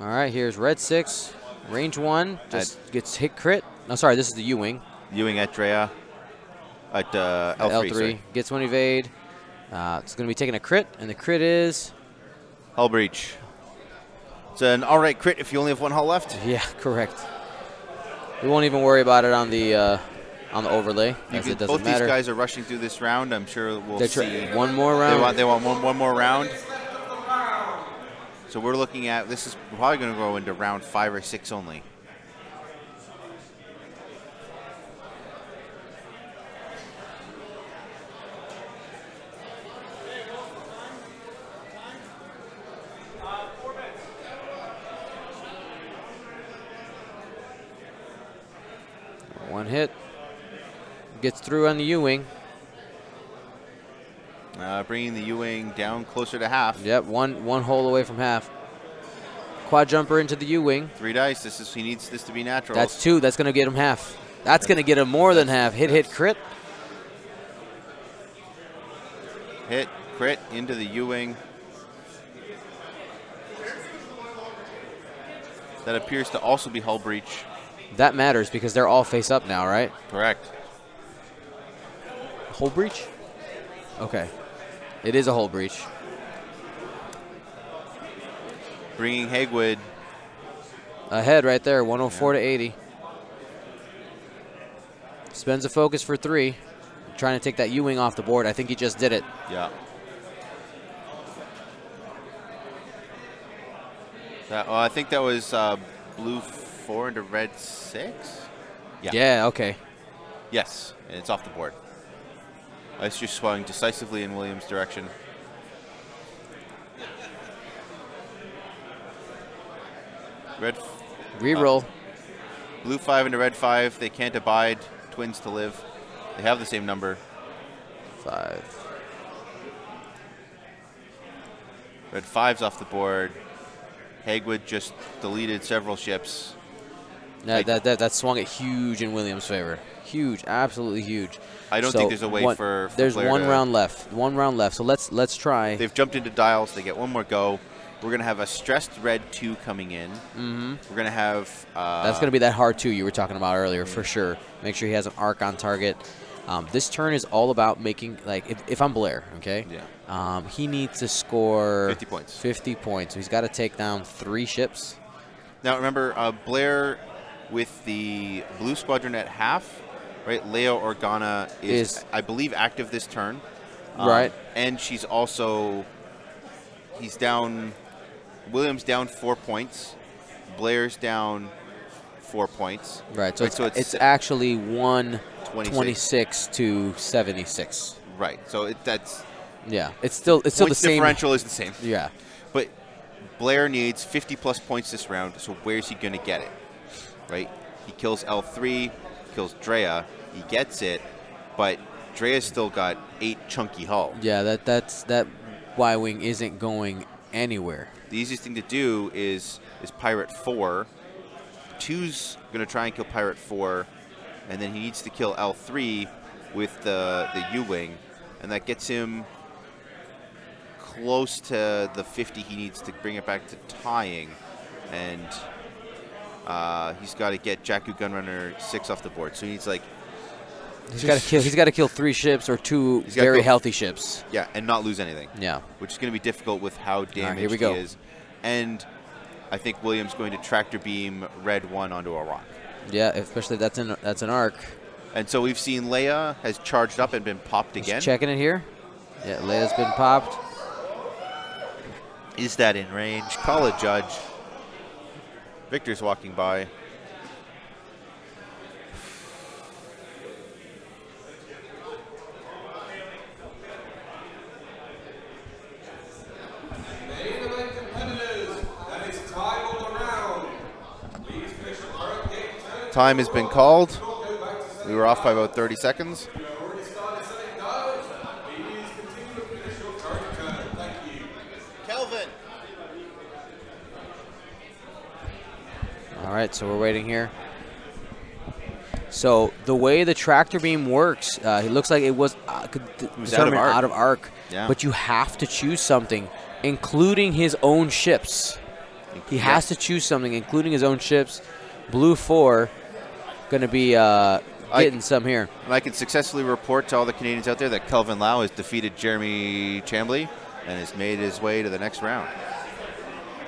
All right, here's red six, range one, just gets hit crit. No, sorry, this is the U-wing. Ewing at Drea at uh, L3. L3 sorry. gets one evade. Uh, it's going to be taking a crit, and the crit is Hull breach. It's an all right crit if you only have one hull left. yeah, correct. We won't even worry about it on the uh, on the overlay, as it doesn't both matter. these guys are rushing through this round. I'm sure we'll They're see. one more They round. want they want one, one more round. So we're looking at this is probably going to go into round five or six only. One hit. Gets through on the U-wing. Uh, bringing the U-wing down closer to half. Yep, one one hole away from half. Quad jumper into the U-wing. Three dice. This is he needs this to be natural. That's two. That's going to get him half. That's going to get him more than half. Hit, hit, crit. hit crit into the U-wing. That appears to also be hull breach. That matters because they're all face up now, right? Correct. Hole breach? Okay. It is a hole breach. Bringing Haigwood Ahead right there, 104 to 80. Spends a focus for three. Trying to take that U-wing off the board. I think he just did it. Yeah. That, oh, I think that was uh, blue four into red six. Yeah. Yeah, okay. Yes, and it's off the board. Ice just swung decisively in Williams' direction. Red, f- Reroll. Uh, blue five into red five. They can't abide twins to live. They have the same number. Five. Red five's off the board. Haigwood just deleted several ships. That, that, that, that swung it huge in Williams' favor. Huge, absolutely huge. I don't So think there's a way one- for- for There's one round left. One round left. So let's let's try. They've jumped into dials. They get one more go. We're gonna have a stressed red two coming in. Mm-hmm. We're gonna have. Uh, That's going to be that hard two you were talking about earlier for sure. Make sure he has an arc on target. Um, this turn is all about making like if, if I'm Blair, okay. Yeah. Um, he needs to score 50 points. 50 points. So he's got to take down three ships. Now remember, uh, Blair with the blue squadron at half, right? Leia Organa is, Is- I believe, active this turn. Um, Right. And she's also. He's down. Williams down four points. Blair's down four points. Right. So, Right, it's, so it's, it's actually 126 26. to 76. Right. So it, that's Yeah. It's still it's still the same. differential is the same. Yeah. But Blair needs 50 plus points this round, so where's he going to get it? Right? He kills L3, kills Drea, he gets it, but Drea's still got eight chunky hull. Yeah. That that's that Y wing isn't going anywhere. The easiest thing to do is is Pirate 4. Two's going to try and kill Pirate 4, and then he needs to kill L3 with the, the U-Wing, and that gets him close to the 50 he needs to bring it back to tying. And uh, he's got to get Jakku Gunrunner 6 off the board. So he needs like, He's got to kill. He's got to kill three ships or two very go- healthy ships. yeah, and not lose anything. Yeah. which is going to be difficult with how damaged here we he go. is. And I think Williams going to tractor beam red one onto a rock. Yeah. Especially if that's an that's an arc. And so we've seen Leia has charged up and been popped Just again. checking it here. Yeah. Leia's been popped. Is that in range? Call a judge. Victor's walking by. Time has been called. We were off by about 30 seconds. All right, so we're waiting here. So the way the tractor beam works, uh, it looks like it was, uh, could d- was out of arc. out of arc. Yeah. But you have to choose something, including his own ships. He has to choose something, including his own ships. Blue four, going to be uh, I- getting some here. And I can successfully report to all the Canadians out there that Kelvin Lau has defeated Jeremy Chambly and has made his way to the next round.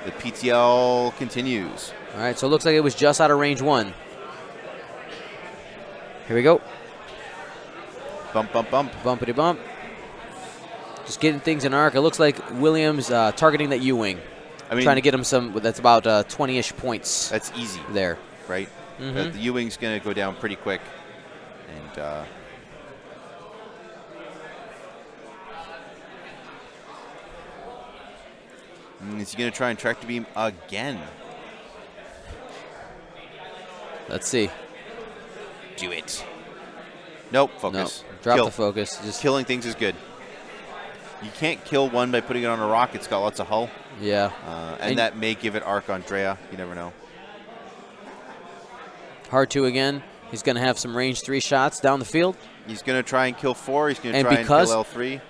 The PTL continues. All right, so it looks like it was just out of range one. Here we go. Bump, bump, bump. Bumpity bump. Just getting things in arc. It looks like Williams uh, targeting that U wing, I mean, trying to get him some. That's about uh, 20-ish points that's easy, there. right? Mhm. Uh, the U-wing's going to go down pretty quick. And uh, mm, is he going to try and track the beam again? Let's see. Do it. Nope, focus. No, drop Kill. the focus. Just Killing things is good. You can't kill one by putting it on a rock. It's got lots of hull. yeah. Uh, and, And- that may give it arc on Drea. You never know. Hard two again. He's going to have some range three shots down the field. He's going to try and kill four. He's going to try because- and kill L3.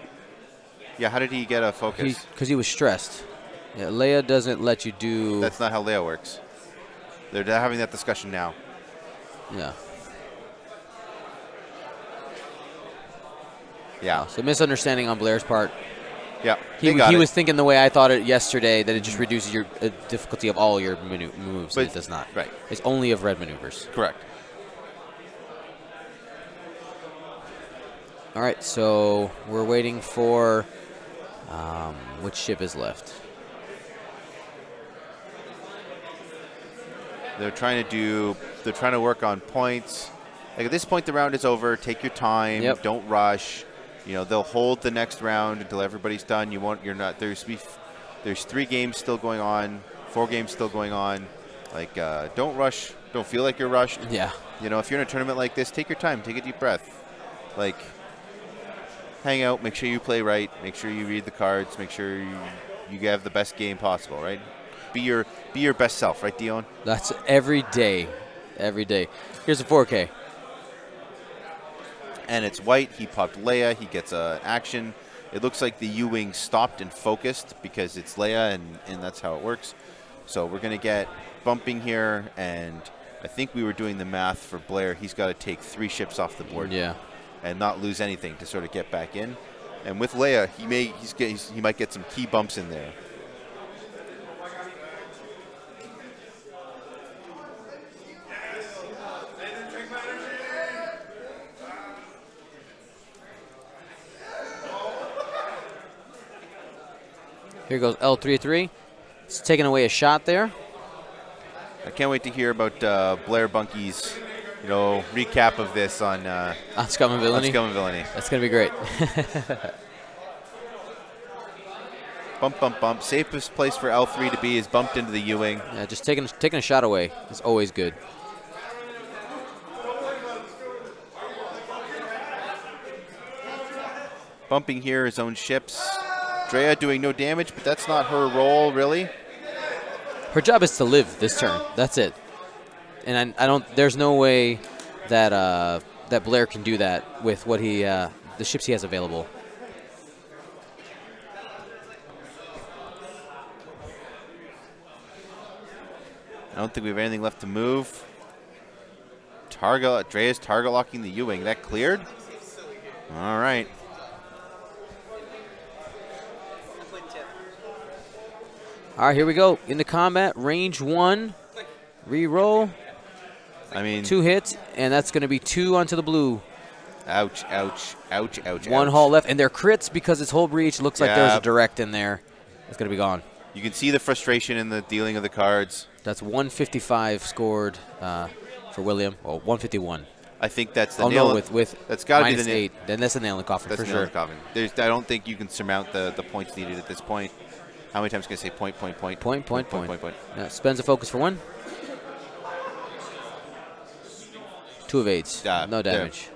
Yeah, how did he get a focus? Because he, was stressed. Yeah, Leia doesn't let you do. That's not how Leia works. They're having that discussion now. Yeah. Yeah, So misunderstanding on Blair's part. yeah. He, he was thinking the way I thought it yesterday that it just reduces your uh, difficulty of all your moves. But- and it does not. right. It's only of red maneuvers. correct. All right, so we're waiting for um, which ship is left. They're trying to do. They're trying to work on points. Like at this point, the round is over. Take your time. Yep. Don't rush. You know they'll hold the next round until everybody's done. You won't. You're not. There's be. There's three games still going on. Four games still going on. Like uh, don't rush. Don't feel like you're rushed. Yeah. You know, if you're in a tournament like this, take your time, take a deep breath. Like, hang out, make sure you play right, make sure you read the cards, make sure you, you have the best game possible, right? Be your be your best self, right, Dion? That's every day. Every day. Here's a 4K. And it's white. He popped Leia. He gets a action. It looks like the U-wing stopped and focused because it's Leia, and, and that's how it works. So we're gonna get bumping here, and I think we were doing the math for Blair. He's got to take three ships off the board. Yeah. and not lose anything to sort of get back in. And with Leia, he may he's, get, he's he might get some key bumps in there. Here goes L33. It's taking away a shot there. I can't wait to hear about uh, Blair Bunke's, you know, recap of this on uh, On Scum and on Villainy. Scum and Villainy. That's going to be great. Bump, bump, bump. Safest place for L3 to be is bumped into the U-wing. yeah, just taking, taking a shot away is always good. Bumping here his own ships. Drea doing no damage, but that's not her role, really. Her job is to live this turn. That's it. And I, I don't. There's no way that uh, that Blair can do that with what he uh, the ships he has available. I don't think we have anything left to move. Target, Drea's target locking the U-wing. That cleared? All right. All right, here we go into combat. Range one, re-roll, I mean, two hits, and that's going to be two onto the blue. ouch, ouch, ouch, ouch, One ouch. hull left, and they're crits because it's whole breach. Looks like there's Yeah. a direct in there. It's going to be gone. You can see the frustration in the dealing of the cards. That's 155 scored uh, for William. Well, 151. I think that's the oh nail. no, with with that's gotta be the nail- eight. Then that's a nail in the coffin that's for the nail in sure. the coffin. There's, I don't think you can surmount the, the points needed at this point. How many times can I say point, point, point? Point, point, point, point. point, point. Yeah, spends a focus for one. Two of eights. Yeah, no there. damage.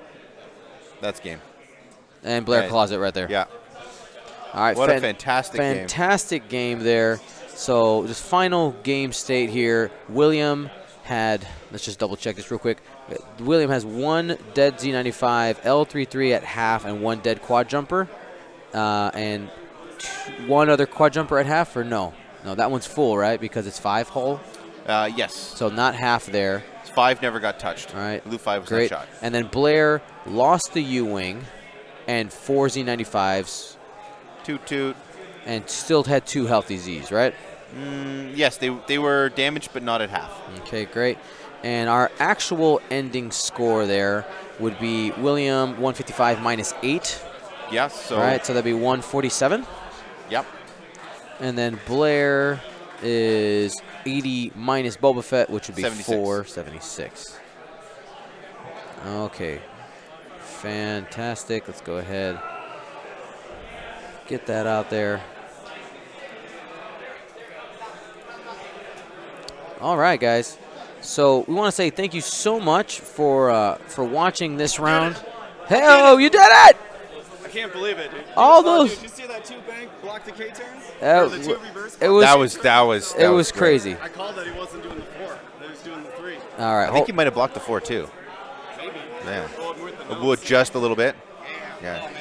That's game. And Blair Right. Closet right there. Yeah. All right. What a fan- fantastic game. fantastic game there. So just final game state here. William had, let's just double check this real quick. William has one dead Z95 L33 at half and one dead quad jumper, uh, and one other quad jumper at half, or no? No, that one's full, right? Because it's five hole. Uh, yes. so not half there. Five never got touched. All right. Blue five was Great. shot. And then Blair lost the U wing and four Z95s Toot toot. and still had two healthy Zs, right? Mm, yes, they they were damaged, but not at half. Okay, great. And our actual ending score there would be William 155 minus 8. Yes. So. All right, so that'd be 147. Yep. And then Blair is 80 minus Boba Fett, which would be 76. 476. Okay. Fantastic. Let's go ahead. Get that out there. All right, guys. So we want to say thank you so much for uh, for watching this round. Hey, oh, you did it! I can't believe it, dude. All Oh, those- Dude, did you see that two bank block the K turn? Or the two w- reverse? It was that was that was. it that was great. crazy. I called that he wasn't doing the four. That he was doing the three. All right, I think hold- he might have blocked the four too. Maybe. Yeah. Oh, with the just a little bit. Yeah.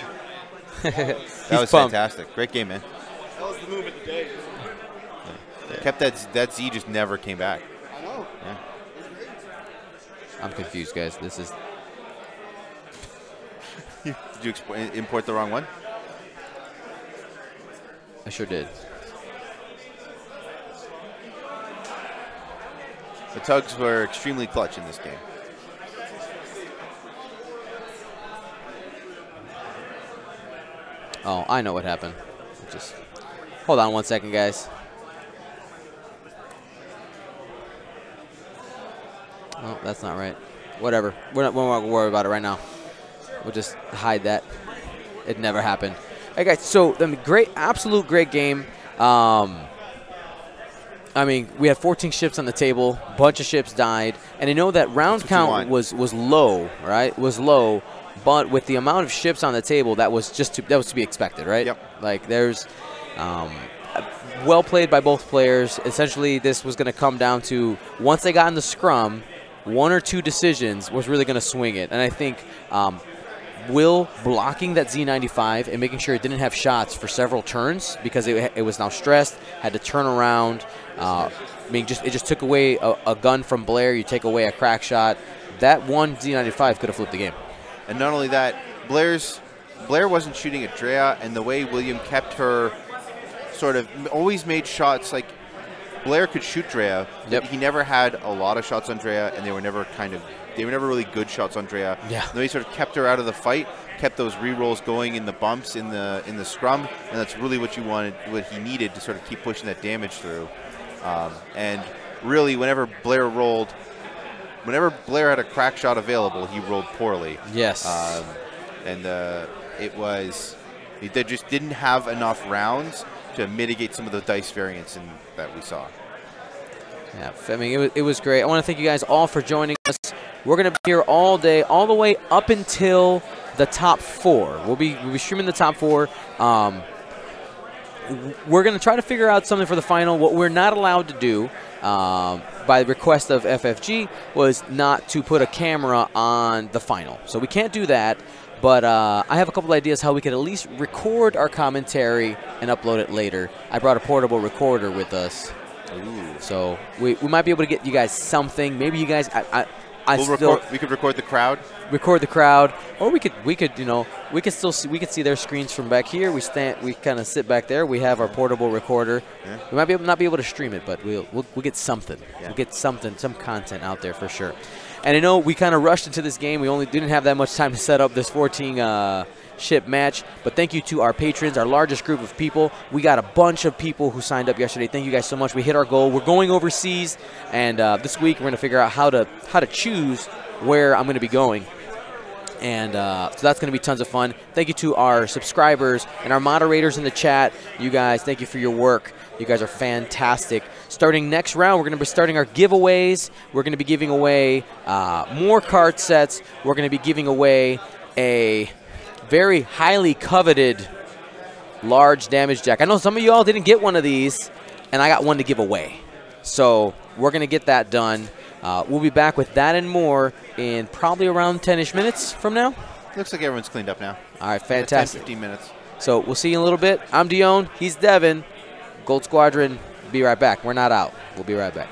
Oh, that was pumped. fantastic. Great game, man. That was the move of the day. Kept that that Z just never came back. I know. Yeah. I'm confused, guys. This is Did you expo- import the wrong one? I sure did. The tugs were extremely clutch in this game. Oh, I know what happened. Just hold on one second, guys. Oh, that's not right. Whatever. We're not, we're not gonna worry about it right now. We'll just hide that. It never happened. Hey guys, so I mean, great, absolute great game. Um, I mean, we had 14 ships on the table. Bunch of ships died, and I know that round That's what you count was was low, right? Was low, but with the amount of ships on the table, that was just to, that was to be expected, right? Yep. Like there's, um, well played by both players. Essentially, this was going to come down to once they got in the scrum, one or two decisions was really going to swing it, and I think. Um, Will blocking that Z95 and making sure it didn't have shots for several turns because it, it was now stressed, had to turn around. Uh, I mean, just it just took away a, a gun from Blair. You take away a crack shot. That one Z95 could have flipped the game. And not only that, Blair's Blair wasn't shooting at Drea, and the way William kept her sort of always made shots like Blair could shoot Drea. but Yep. He never had a lot of shots on Drea, and they were never kind of they were never really good shots on Drea. Yeah. The way he sort of kept her out of the fight, kept those re-rolls going in the bumps in the in the scrum, and that's really what you wanted, what he needed to sort of keep pushing that damage through. Um, and really, whenever Blair rolled, whenever Blair had a crack shot available, he rolled poorly. Yes. Um, and uh, it was they just didn't have enough rounds to mitigate some of the dice variance in, that we saw. Yeah, I mean, it was, it was great. I want to thank you guys all for joining us. We're going to be here all day, all the way up until the top four. We'll be, we'll be streaming the top four. Um, we're going to try to figure out something for the final. What we're not allowed to do, um, by the request of FFG, was not to put a camera on the final. So we can't do that. But uh, I have a couple ideas how we could at least record our commentary and upload it later. I brought a portable recorder with us. So we, we might be able to get you guys something. Maybe you guys, I, I, I We'll still record, we could record the crowd. record the crowd, or we could we could you know we could still see we could see their screens from back here. We stand we kind of sit back there. We have our portable recorder. Yeah. We might be able, not be able to stream it, but we'll we'll, we'll get something. Yeah. We'll get something, some content out there for sure. And I know we kind of rushed into this game. We only didn't have that much time to set up this 14 uh, ship match. But thank you to our patrons, our largest group of people. We got a bunch of people who signed up yesterday. Thank you guys so much. We hit our goal. We're going overseas, and uh, this week we're going to figure out how to how to choose where I'm going to be going. And uh, so that's going to be tons of fun. Thank you to our subscribers and our moderators in the chat. You guys, thank you for your work. You guys are fantastic. Starting next round, we're going to be starting our giveaways. We're going to be giving away uh, more card sets. We're going to be giving away a very highly coveted large damage jack. I know some of you all didn't get one of these, and I got one to give away. So we're going to get that done. Uh, we'll be back with that and more in probably around 10-ish minutes from now. Looks like everyone's cleaned up now. All right, 10, fantastic. 15 minutes. So we'll see you in a little bit. I'm Dion. He's Devin. Gold Squadron. Be right back. We're not out. We'll be right back.